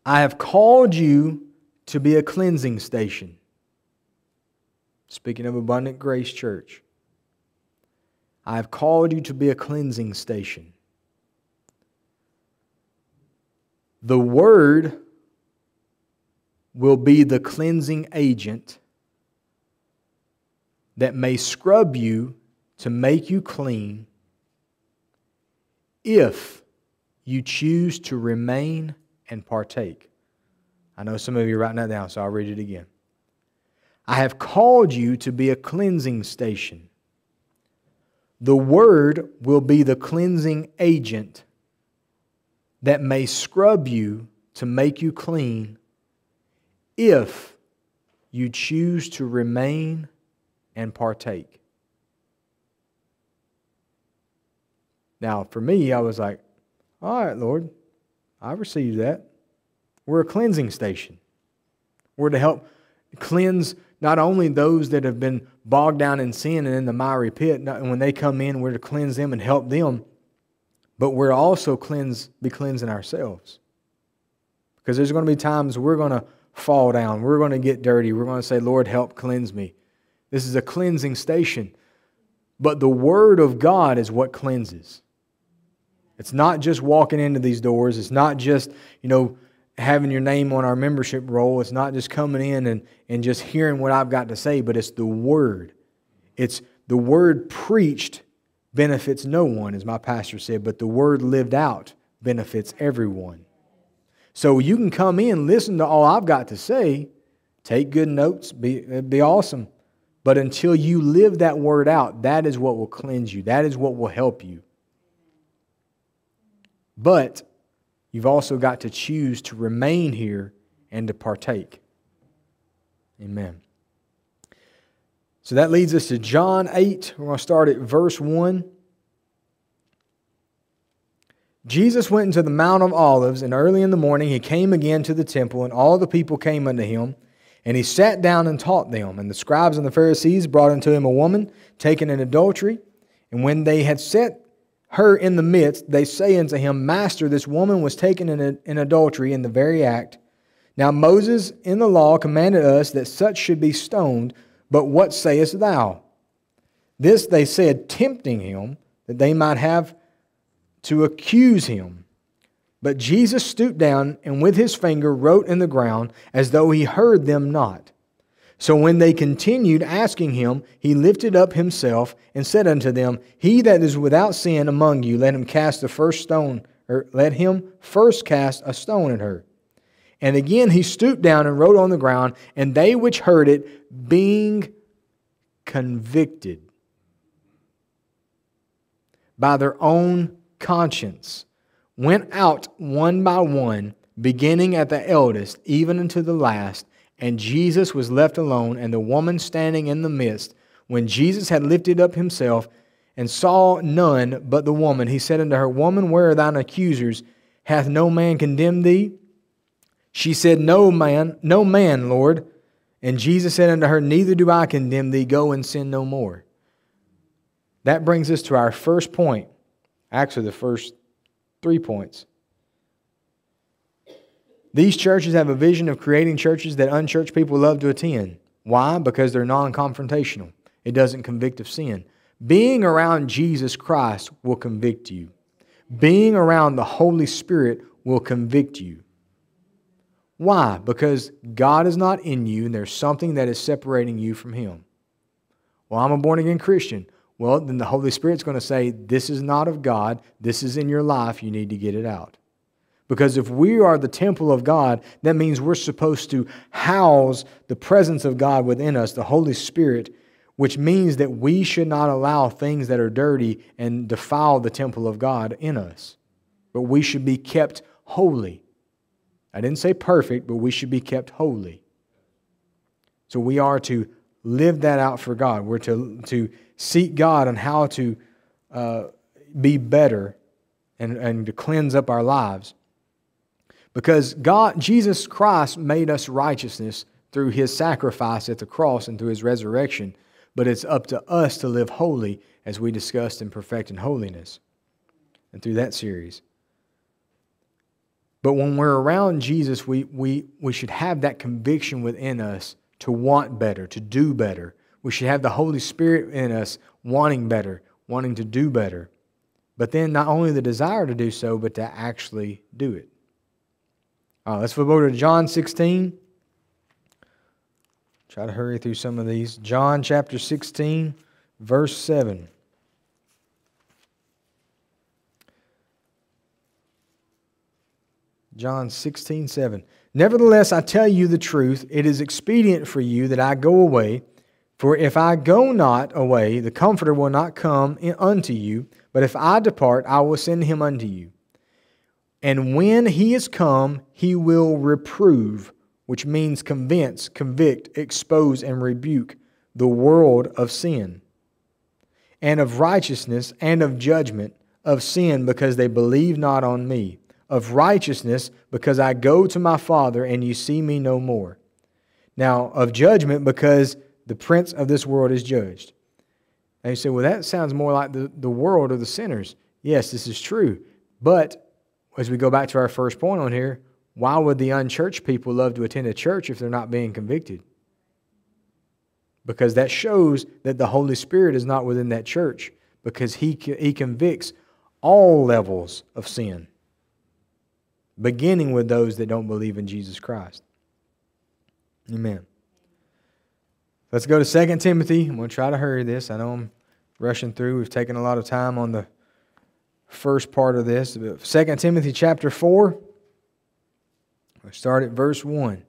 I have called you to be a cleansing station. Speaking of Abundant Grace Church, I have called you to be a cleansing station. The Word will be the cleansing agent that may scrub you to make you clean if you choose to remain and partake. I know some of you are writing that down, so I'll read it again. I have called you to be a cleansing station. The Word will be the cleansing agent that may scrub you to make you clean if you choose to remain and partake. Now, for me, I was like, all right, Lord, I received that. We're a cleansing station. We're to help cleanse not only those that have been bogged down in sin and in the miry pit, and when they come in, we're to cleanse them and help them, but we're also cleanse, be cleansing ourselves. Because there's going to be times we're going to fall down, we're going to get dirty, we're going to say, Lord, help cleanse me. This is a cleansing station. But the Word of God is what cleanses. It's not just walking into these doors. It's not just, you know, having your name on our membership roll. It's not just coming in and, and just hearing what I've got to say, but it's the Word. It's the Word preached benefits no one, as my pastor said, but the word lived out benefits everyone. So you can come in, listen to all I've got to say, take good notes, be, be awesome. But until you live that word out, that is what will cleanse you. That is what will help you. But you've also got to choose to remain here and to partake. Amen. So that leads us to John 8. We're going to start at verse 1. Jesus went into the Mount of Olives, and early in the morning he came again to the temple, and all the people came unto him. And he sat down and taught them. And the scribes and the Pharisees brought unto him a woman taken in adultery. And when they had set her in the midst, they say unto him, Master, this woman was taken in, in adultery in the very act. Now Moses in the law commanded us that such should be stoned, but what sayest thou? This they said, tempting him, that they might have to accuse him. But Jesus stooped down and with his finger wrote in the ground as though he heard them not. So when they continued asking him, he lifted up himself and said unto them, He that is without sin among you, let him cast the first stone, or let him first cast a stone at her. And again he stooped down and wrote on the ground, and they which heard it, being convicted by their own conscience, went out one by one, beginning at the eldest, even unto the last. And Jesus was left alone, and the woman standing in the midst. When Jesus had lifted up himself and saw none but the woman, he said unto her, Woman, where are thine accusers? Hath no man condemned thee? She said, No man, no man, Lord. And Jesus said unto her, Neither do I condemn thee. Go and sin no more. That brings us to our first point. Actually, the first Three points. These churches have a vision of creating churches that unchurched people love to attend. Why? Because they're non confrontational. It doesn't convict of sin. Being around Jesus Christ will convict you. Being around the Holy Spirit will convict you. Why? Because God is not in you and there's something that is separating you from Him. Well, I'm a born again Christian. Well, then the Holy Spirit's going to say, This is not of God. This is in your life. You need to get it out. Because if we are the temple of God, that means we're supposed to house the presence of God within us, the Holy Spirit, which means that we should not allow things that are dirty and defile the temple of God in us. But we should be kept holy. I didn't say perfect, but we should be kept holy. So we are to live that out for God. We're to, to seek God on how to uh, be better and, and to cleanse up our lives. Because God, Jesus Christ made us righteousness through his sacrifice at the cross and through his resurrection, but it's up to us to live holy as we discussed in Perfecting Holiness and through that series. But when we're around Jesus, we, we, we should have that conviction within us to want better, to do better, we should have the Holy Spirit in us wanting better, wanting to do better. But then not only the desire to do so, but to actually do it. All right, let's flip over to John 16. Try to hurry through some of these. John chapter 16, verse 7. John 16, 7. Nevertheless, I tell you the truth, it is expedient for you that I go away. For if I go not away, the Comforter will not come unto you, but if I depart, I will send him unto you. And when he is come, he will reprove, which means convince, convict, expose, and rebuke the world of sin, and of righteousness, and of judgment, of sin because they believe not on me, of righteousness because I go to my Father and you see me no more. Now, of judgment because the prince of this world is judged. And you say, well, that sounds more like the, the world or the sinners. Yes, this is true. But as we go back to our first point on here, why would the unchurched people love to attend a church if they're not being convicted? Because that shows that the Holy Spirit is not within that church because he, he convicts all levels of sin, beginning with those that don't believe in Jesus Christ. Amen. Let's go to 2 Timothy. I'm going to try to hurry this. I know I'm rushing through. We've taken a lot of time on the first part of this. 2 Timothy chapter 4. we start at verse 1.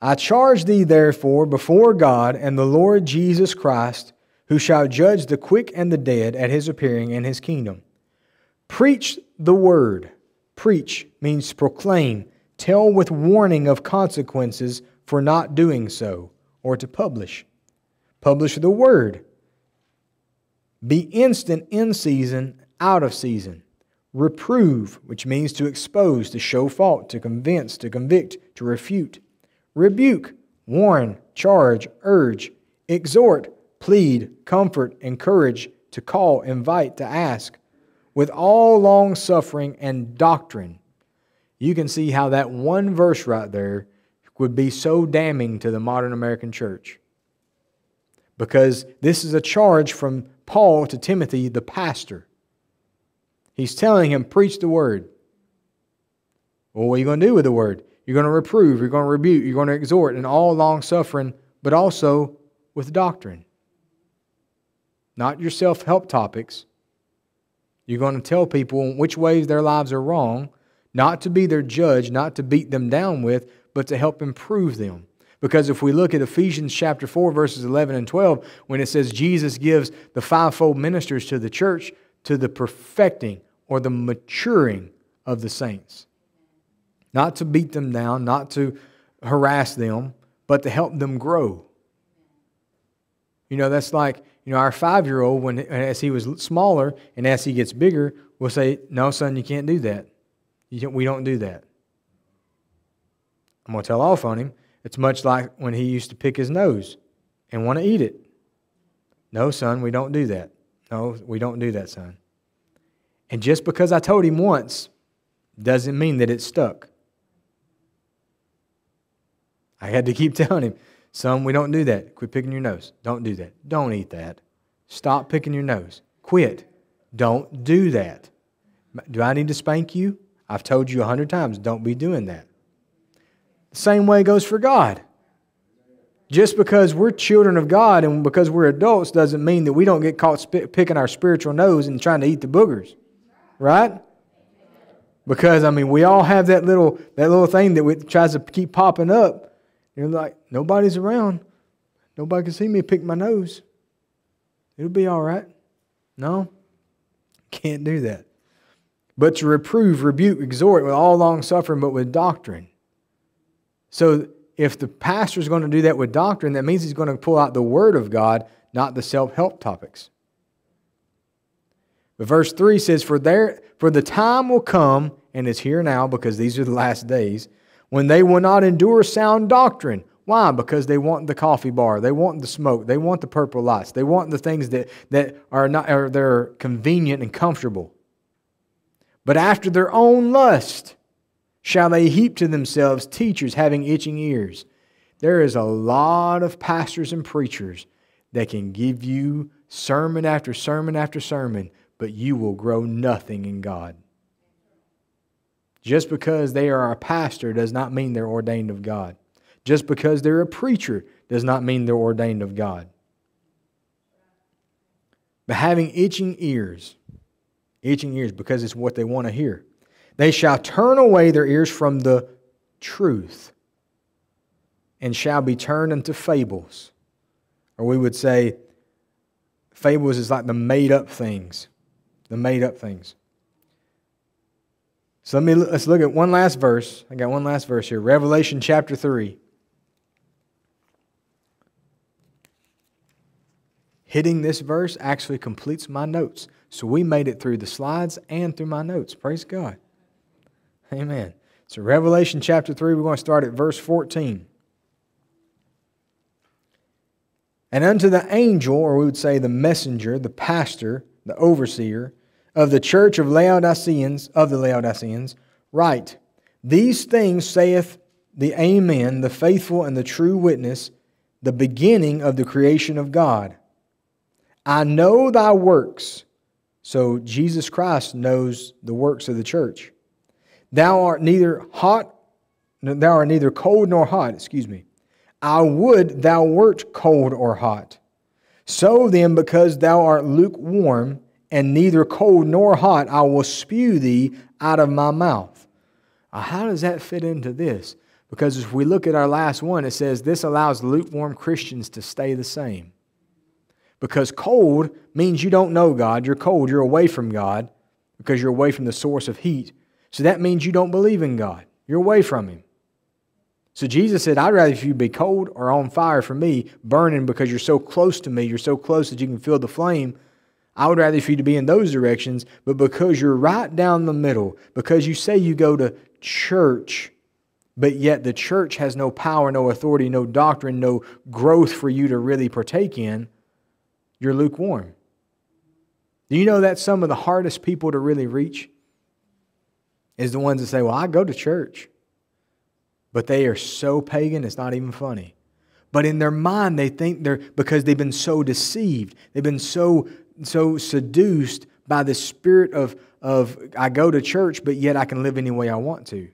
I charge thee therefore before God and the Lord Jesus Christ, who shall judge the quick and the dead at his appearing in his kingdom. Preach the word. Preach means proclaim, tell with warning of consequences for not doing so, or to publish. Publish the word. Be instant in season, out of season. Reprove, which means to expose, to show fault, to convince, to convict, to refute. Rebuke, warn, charge, urge, exhort, plead, comfort, encourage, to call, invite, to ask, with all long suffering and doctrine. You can see how that one verse right there would be so damning to the modern American church. Because this is a charge from Paul to Timothy, the pastor. He's telling him, preach the word. Well, what are you going to do with the word? You're going to reprove, you're going to rebuke, you're going to exhort in all long suffering, but also with doctrine. Not your self help topics. You're going to tell people in which ways their lives are wrong, not to be their judge, not to beat them down with, but to help improve them. Because if we look at Ephesians chapter 4, verses 11 and 12, when it says Jesus gives the fivefold ministers to the church to the perfecting or the maturing of the saints. Not to beat them down, not to harass them, but to help them grow. You know, that's like, you know, our five year old, when as he was smaller and as he gets bigger, will say, No, son, you can't do that. we don't do that. I'm going to tell off on him. It's much like when he used to pick his nose and want to eat it. No, son, we don't do that. No, we don't do that, son. And just because I told him once doesn't mean that it stuck. I had to keep telling him, son, we don't do that. Quit picking your nose. Don't do that. Don't eat that. Stop picking your nose. Quit. Don't do that. Do I need to spank you? I've told you a hundred times, don't be doing that. The same way goes for God. Just because we're children of God and because we're adults doesn't mean that we don't get caught picking our spiritual nose and trying to eat the boogers. Right? Because I mean, we all have that little that little thing that we, tries to keep popping up. You're like, nobody's around. Nobody can see me pick my nose. It'll be all right. No, can't do that. But to reprove, rebuke, exhort with all long suffering, but with doctrine. So if the pastor is going to do that with doctrine, that means he's going to pull out the Word of God, not the self help topics. But verse 3 says, for, there, for the time will come, and it's here now because these are the last days, when they will not endure sound doctrine. Why? Because they want the coffee bar, they want the smoke, they want the purple lights, they want the things that, that are not are they're convenient and comfortable. But after their own lust shall they heap to themselves teachers having itching ears. There is a lot of pastors and preachers that can give you sermon after sermon after sermon, but you will grow nothing in God. Just because they are a pastor does not mean they're ordained of God. Just because they're a preacher does not mean they're ordained of God. But having itching ears, itching ears because it's what they want to hear, they shall turn away their ears from the truth and shall be turned into fables. Or we would say, fables is like the made up things the made up things. So let me let's look at one last verse. I got one last verse here. Revelation chapter 3. Hitting this verse actually completes my notes. So we made it through the slides and through my notes. Praise God. Amen. So Revelation chapter 3, we're going to start at verse 14. And unto the angel, or we would say the messenger, the pastor, the overseer of the church of Laodiceans, of the Laodiceans, write, These things saith the Amen, the faithful and the true witness, the beginning of the creation of God. I know thy works. So Jesus Christ knows the works of the church. Thou art neither hot, thou art neither cold nor hot, excuse me. I would thou wert cold or hot. So then, because thou art lukewarm, and neither cold nor hot, I will spew thee out of my mouth. How does that fit into this? Because if we look at our last one, it says this allows lukewarm Christians to stay the same. Because cold means you don't know God. You're cold. You're away from God because you're away from the source of heat. So that means you don't believe in God. You're away from Him. So Jesus said, I'd rather you be cold or on fire for me, burning because you're so close to me, you're so close that you can feel the flame. I would rather for you to be in those directions, but because you're right down the middle, because you say you go to church, but yet the church has no power, no authority, no doctrine, no growth for you to really partake in, you're lukewarm. Do you know that some of the hardest people to really reach is the ones that say, Well, I go to church but they are so pagan, it's not even funny. But in their mind, they think they're, because they've been so deceived, they've been so, so seduced by the spirit of, of, I go to church, but yet I can live any way I want to.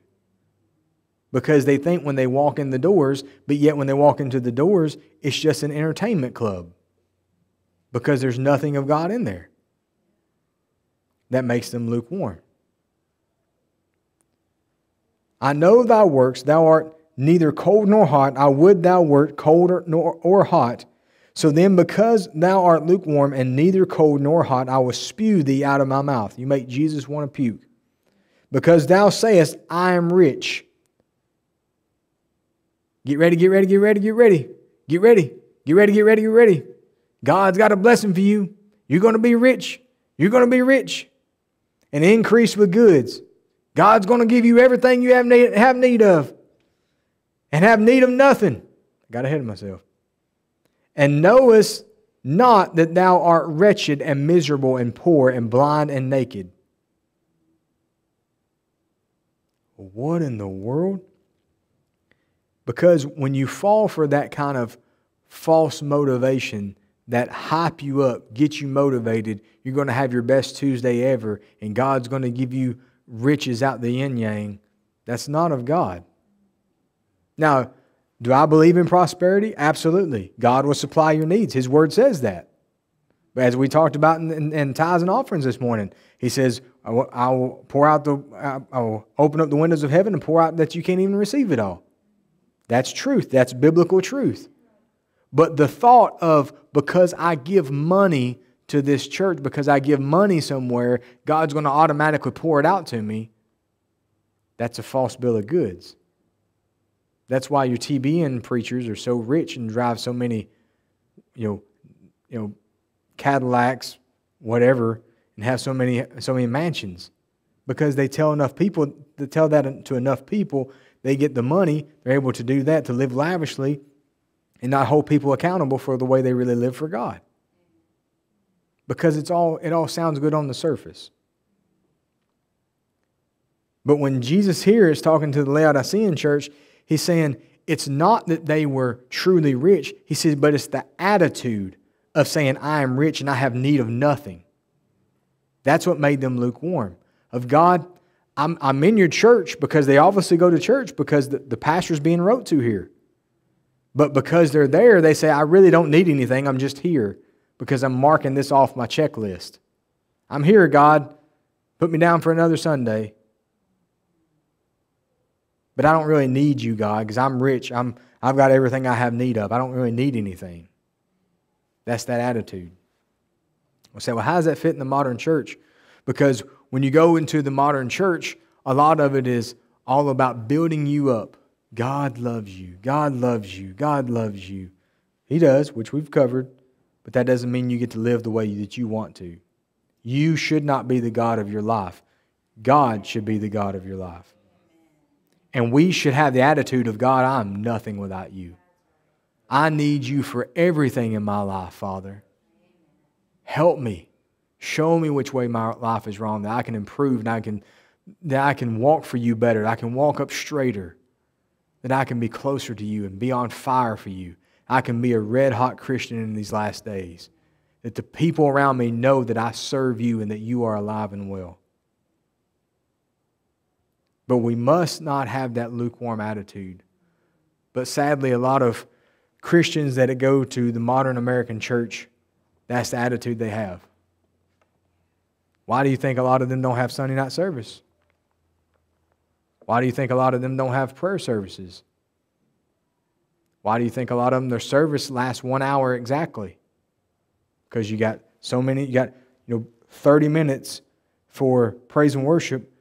Because they think when they walk in the doors, but yet when they walk into the doors, it's just an entertainment club. Because there's nothing of God in there. That makes them lukewarm. I know thy works, thou art neither cold nor hot. I would thou wert cold or, nor, or hot. So then, because thou art lukewarm and neither cold nor hot, I will spew thee out of my mouth. You make Jesus want to puke. Because thou sayest, I am rich. Get ready, get ready, get ready, get ready. Get ready, get ready, get ready, get ready. God's got a blessing for you. You're going to be rich. You're going to be rich and increase with goods. God's going to give you everything you have need, have need of and have need of nothing. I got ahead of myself. And knowest not that thou art wretched and miserable and poor and blind and naked. What in the world? Because when you fall for that kind of false motivation that hype you up, get you motivated, you're going to have your best Tuesday ever, and God's going to give you riches out the yin yang, that's not of God. Now, do I believe in prosperity? Absolutely. God will supply your needs. His word says that. But as we talked about in, in, in tithes and offerings this morning, He says, I will, I will pour out the, I will open up the windows of heaven and pour out that you can't even receive it all. That's truth. That's biblical truth. But the thought of because I give money to this church because I give money somewhere, God's going to automatically pour it out to me. That's a false bill of goods. That's why your TBN preachers are so rich and drive so many, you know, you know, Cadillacs, whatever, and have so many so many mansions, because they tell enough people to tell that to enough people, they get the money. They're able to do that to live lavishly, and not hold people accountable for the way they really live for God because it's all, it all sounds good on the surface. But when Jesus here is talking to the Laodicean church, he's saying it's not that they were truly rich. He says, but it's the attitude of saying, I am rich and I have need of nothing. That's what made them lukewarm. Of God, I'm, I'm in your church because they obviously go to church because the, the pastor's being wrote to here. But because they're there, they say, I really don't need anything. I'm just here because I'm marking this off my checklist. I'm here, God. Put me down for another Sunday. But I don't really need you, God, because I'm rich. I'm, I've got everything I have need of. I don't really need anything. That's that attitude. We'll say, well, how does that fit in the modern church? Because when you go into the modern church, a lot of it is all about building you up. God loves you. God loves you. God loves you. He does, which we've covered. But that doesn't mean you get to live the way that you want to. You should not be the God of your life. God should be the God of your life. And we should have the attitude of God, I'm nothing without you. I need you for everything in my life, Father. Help me. Show me which way my life is wrong, that I can improve, and I can, that I can walk for you better, that I can walk up straighter, that I can be closer to you and be on fire for you. I can be a red hot Christian in these last days. That the people around me know that I serve you and that you are alive and well. But we must not have that lukewarm attitude. But sadly, a lot of Christians that go to the modern American church That's the attitude they have. Why do you think a lot of them don't have Sunday night service? Why do you think a lot of them don't have prayer services? Why do you think a lot of them their service lasts one hour exactly? Because you got so many, you got you know 30 minutes for praise and worship,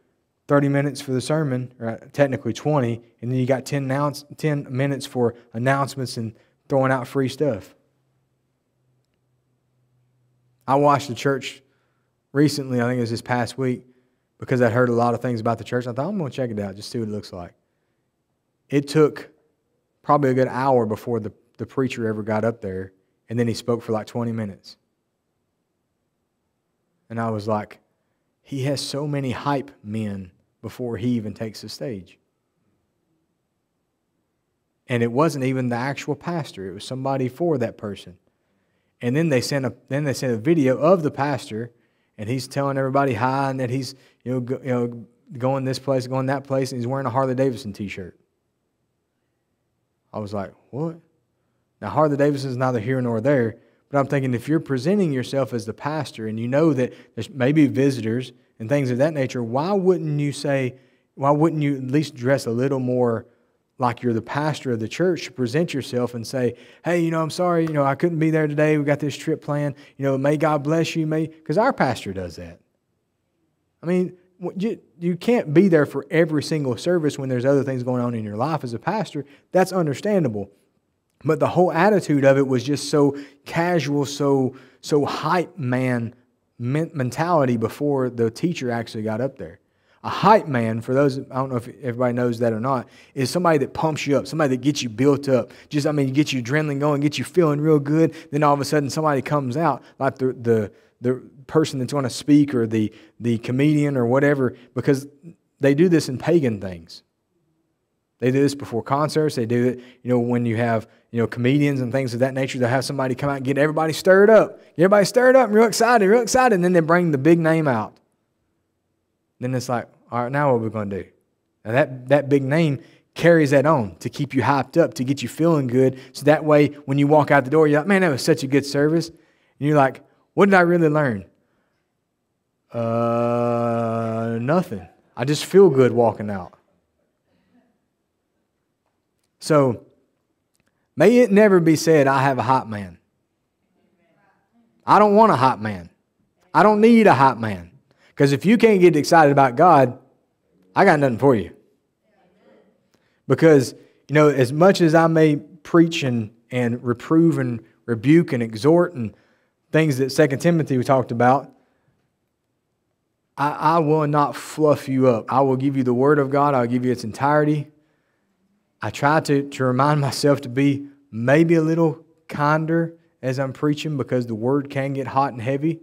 30 minutes for the sermon, or technically 20, and then you got 10, announce, 10 minutes for announcements and throwing out free stuff. I watched the church recently, I think it was this past week, because I'd heard a lot of things about the church. I thought, I'm going to check it out, just see what it looks like. It took probably a good hour before the, the preacher ever got up there, and then he spoke for like 20 minutes. And I was like, he has so many hype men before he even takes the stage. And it wasn't even the actual pastor, it was somebody for that person. And then they sent a then they sent a video of the pastor and he's telling everybody hi and that he's you know, go, you know going this place, going that place, and he's wearing a Harley Davidson t-shirt. I was like, what? Now Harley Davidson is neither here nor there, but I'm thinking if you're presenting yourself as the pastor and you know that there's maybe visitors and things of that nature, why wouldn't you say, why wouldn't you at least dress a little more like you're the pastor of the church to present yourself and say, hey, you know, I'm sorry, you know, I couldn't be there today. We got this trip planned. You know, may God bless you. May, because our pastor does that. I mean, you, you can't be there for every single service when there's other things going on in your life as a pastor. That's understandable. But the whole attitude of it was just so casual, so so hype man mentality before the teacher actually got up there. A hype man, for those, I don't know if everybody knows that or not, is somebody that pumps you up, somebody that gets you built up. Just, I mean, get you adrenaline going, get you feeling real good. Then all of a sudden somebody comes out, like the, the, the person that's going to speak or the, the comedian or whatever, because they do this in pagan things. They do this before concerts. They do it, you know, when you have, you know, comedians and things of that nature. They'll have somebody come out and get everybody stirred up. Get everybody stirred up and real excited, real excited. And then they bring the big name out. Then it's like, all right, now what are we going to do? Now that, that big name carries that on to keep you hyped up, to get you feeling good. So that way, when you walk out the door, you're like, man, that was such a good service. And you're like, what did I really learn? Uh, nothing. I just feel good walking out. So, may it never be said, I have a hot man. I don't want a hot man. I don't need a hot man. Because if you can't get excited about God, I got nothing for you. Because, you know, as much as I may preach and, and reprove and rebuke and exhort and things that Second Timothy we talked about, I, I will not fluff you up. I will give you the Word of God, I'll give you its entirety. I try to, to remind myself to be maybe a little kinder as I'm preaching because the Word can get hot and heavy.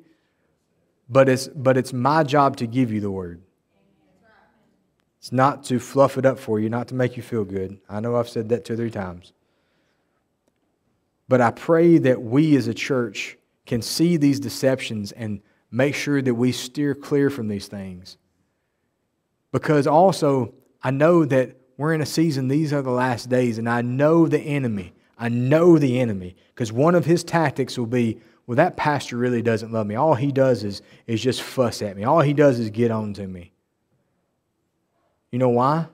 But it's, but it's my job to give you the word. It's not to fluff it up for you, not to make you feel good. I know I've said that two or three times. But I pray that we as a church can see these deceptions and make sure that we steer clear from these things. Because also, I know that we're in a season, these are the last days, and I know the enemy. I know the enemy. Because one of his tactics will be well, that pastor really doesn't love me. All he does is, is just fuss at me. All he does is get on to me. You know why?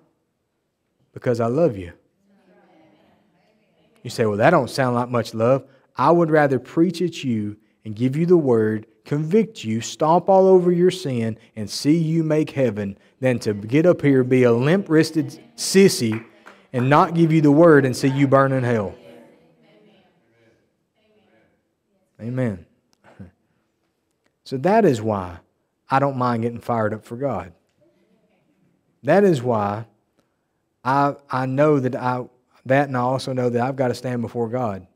Because I love you. You say, well, that don't sound like much love. I would rather preach at you and give you the word, convict you, stomp all over your sin, and see you make heaven than to get up here, be a limp wristed sissy, and not give you the word and see you burn in hell. Amen. So that is why I don't mind getting fired up for God. That is why I, I know that I that and I also know that I've got to stand before God.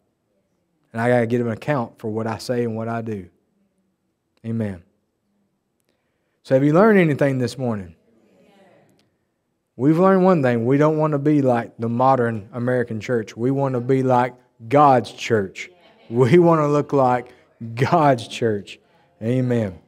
And I got to give an account for what I say and what I do. Amen. So have you learned anything this morning? We've learned one thing. We don't want to be like the modern American church. We want to be like God's church. We want to look like God's church. Amen.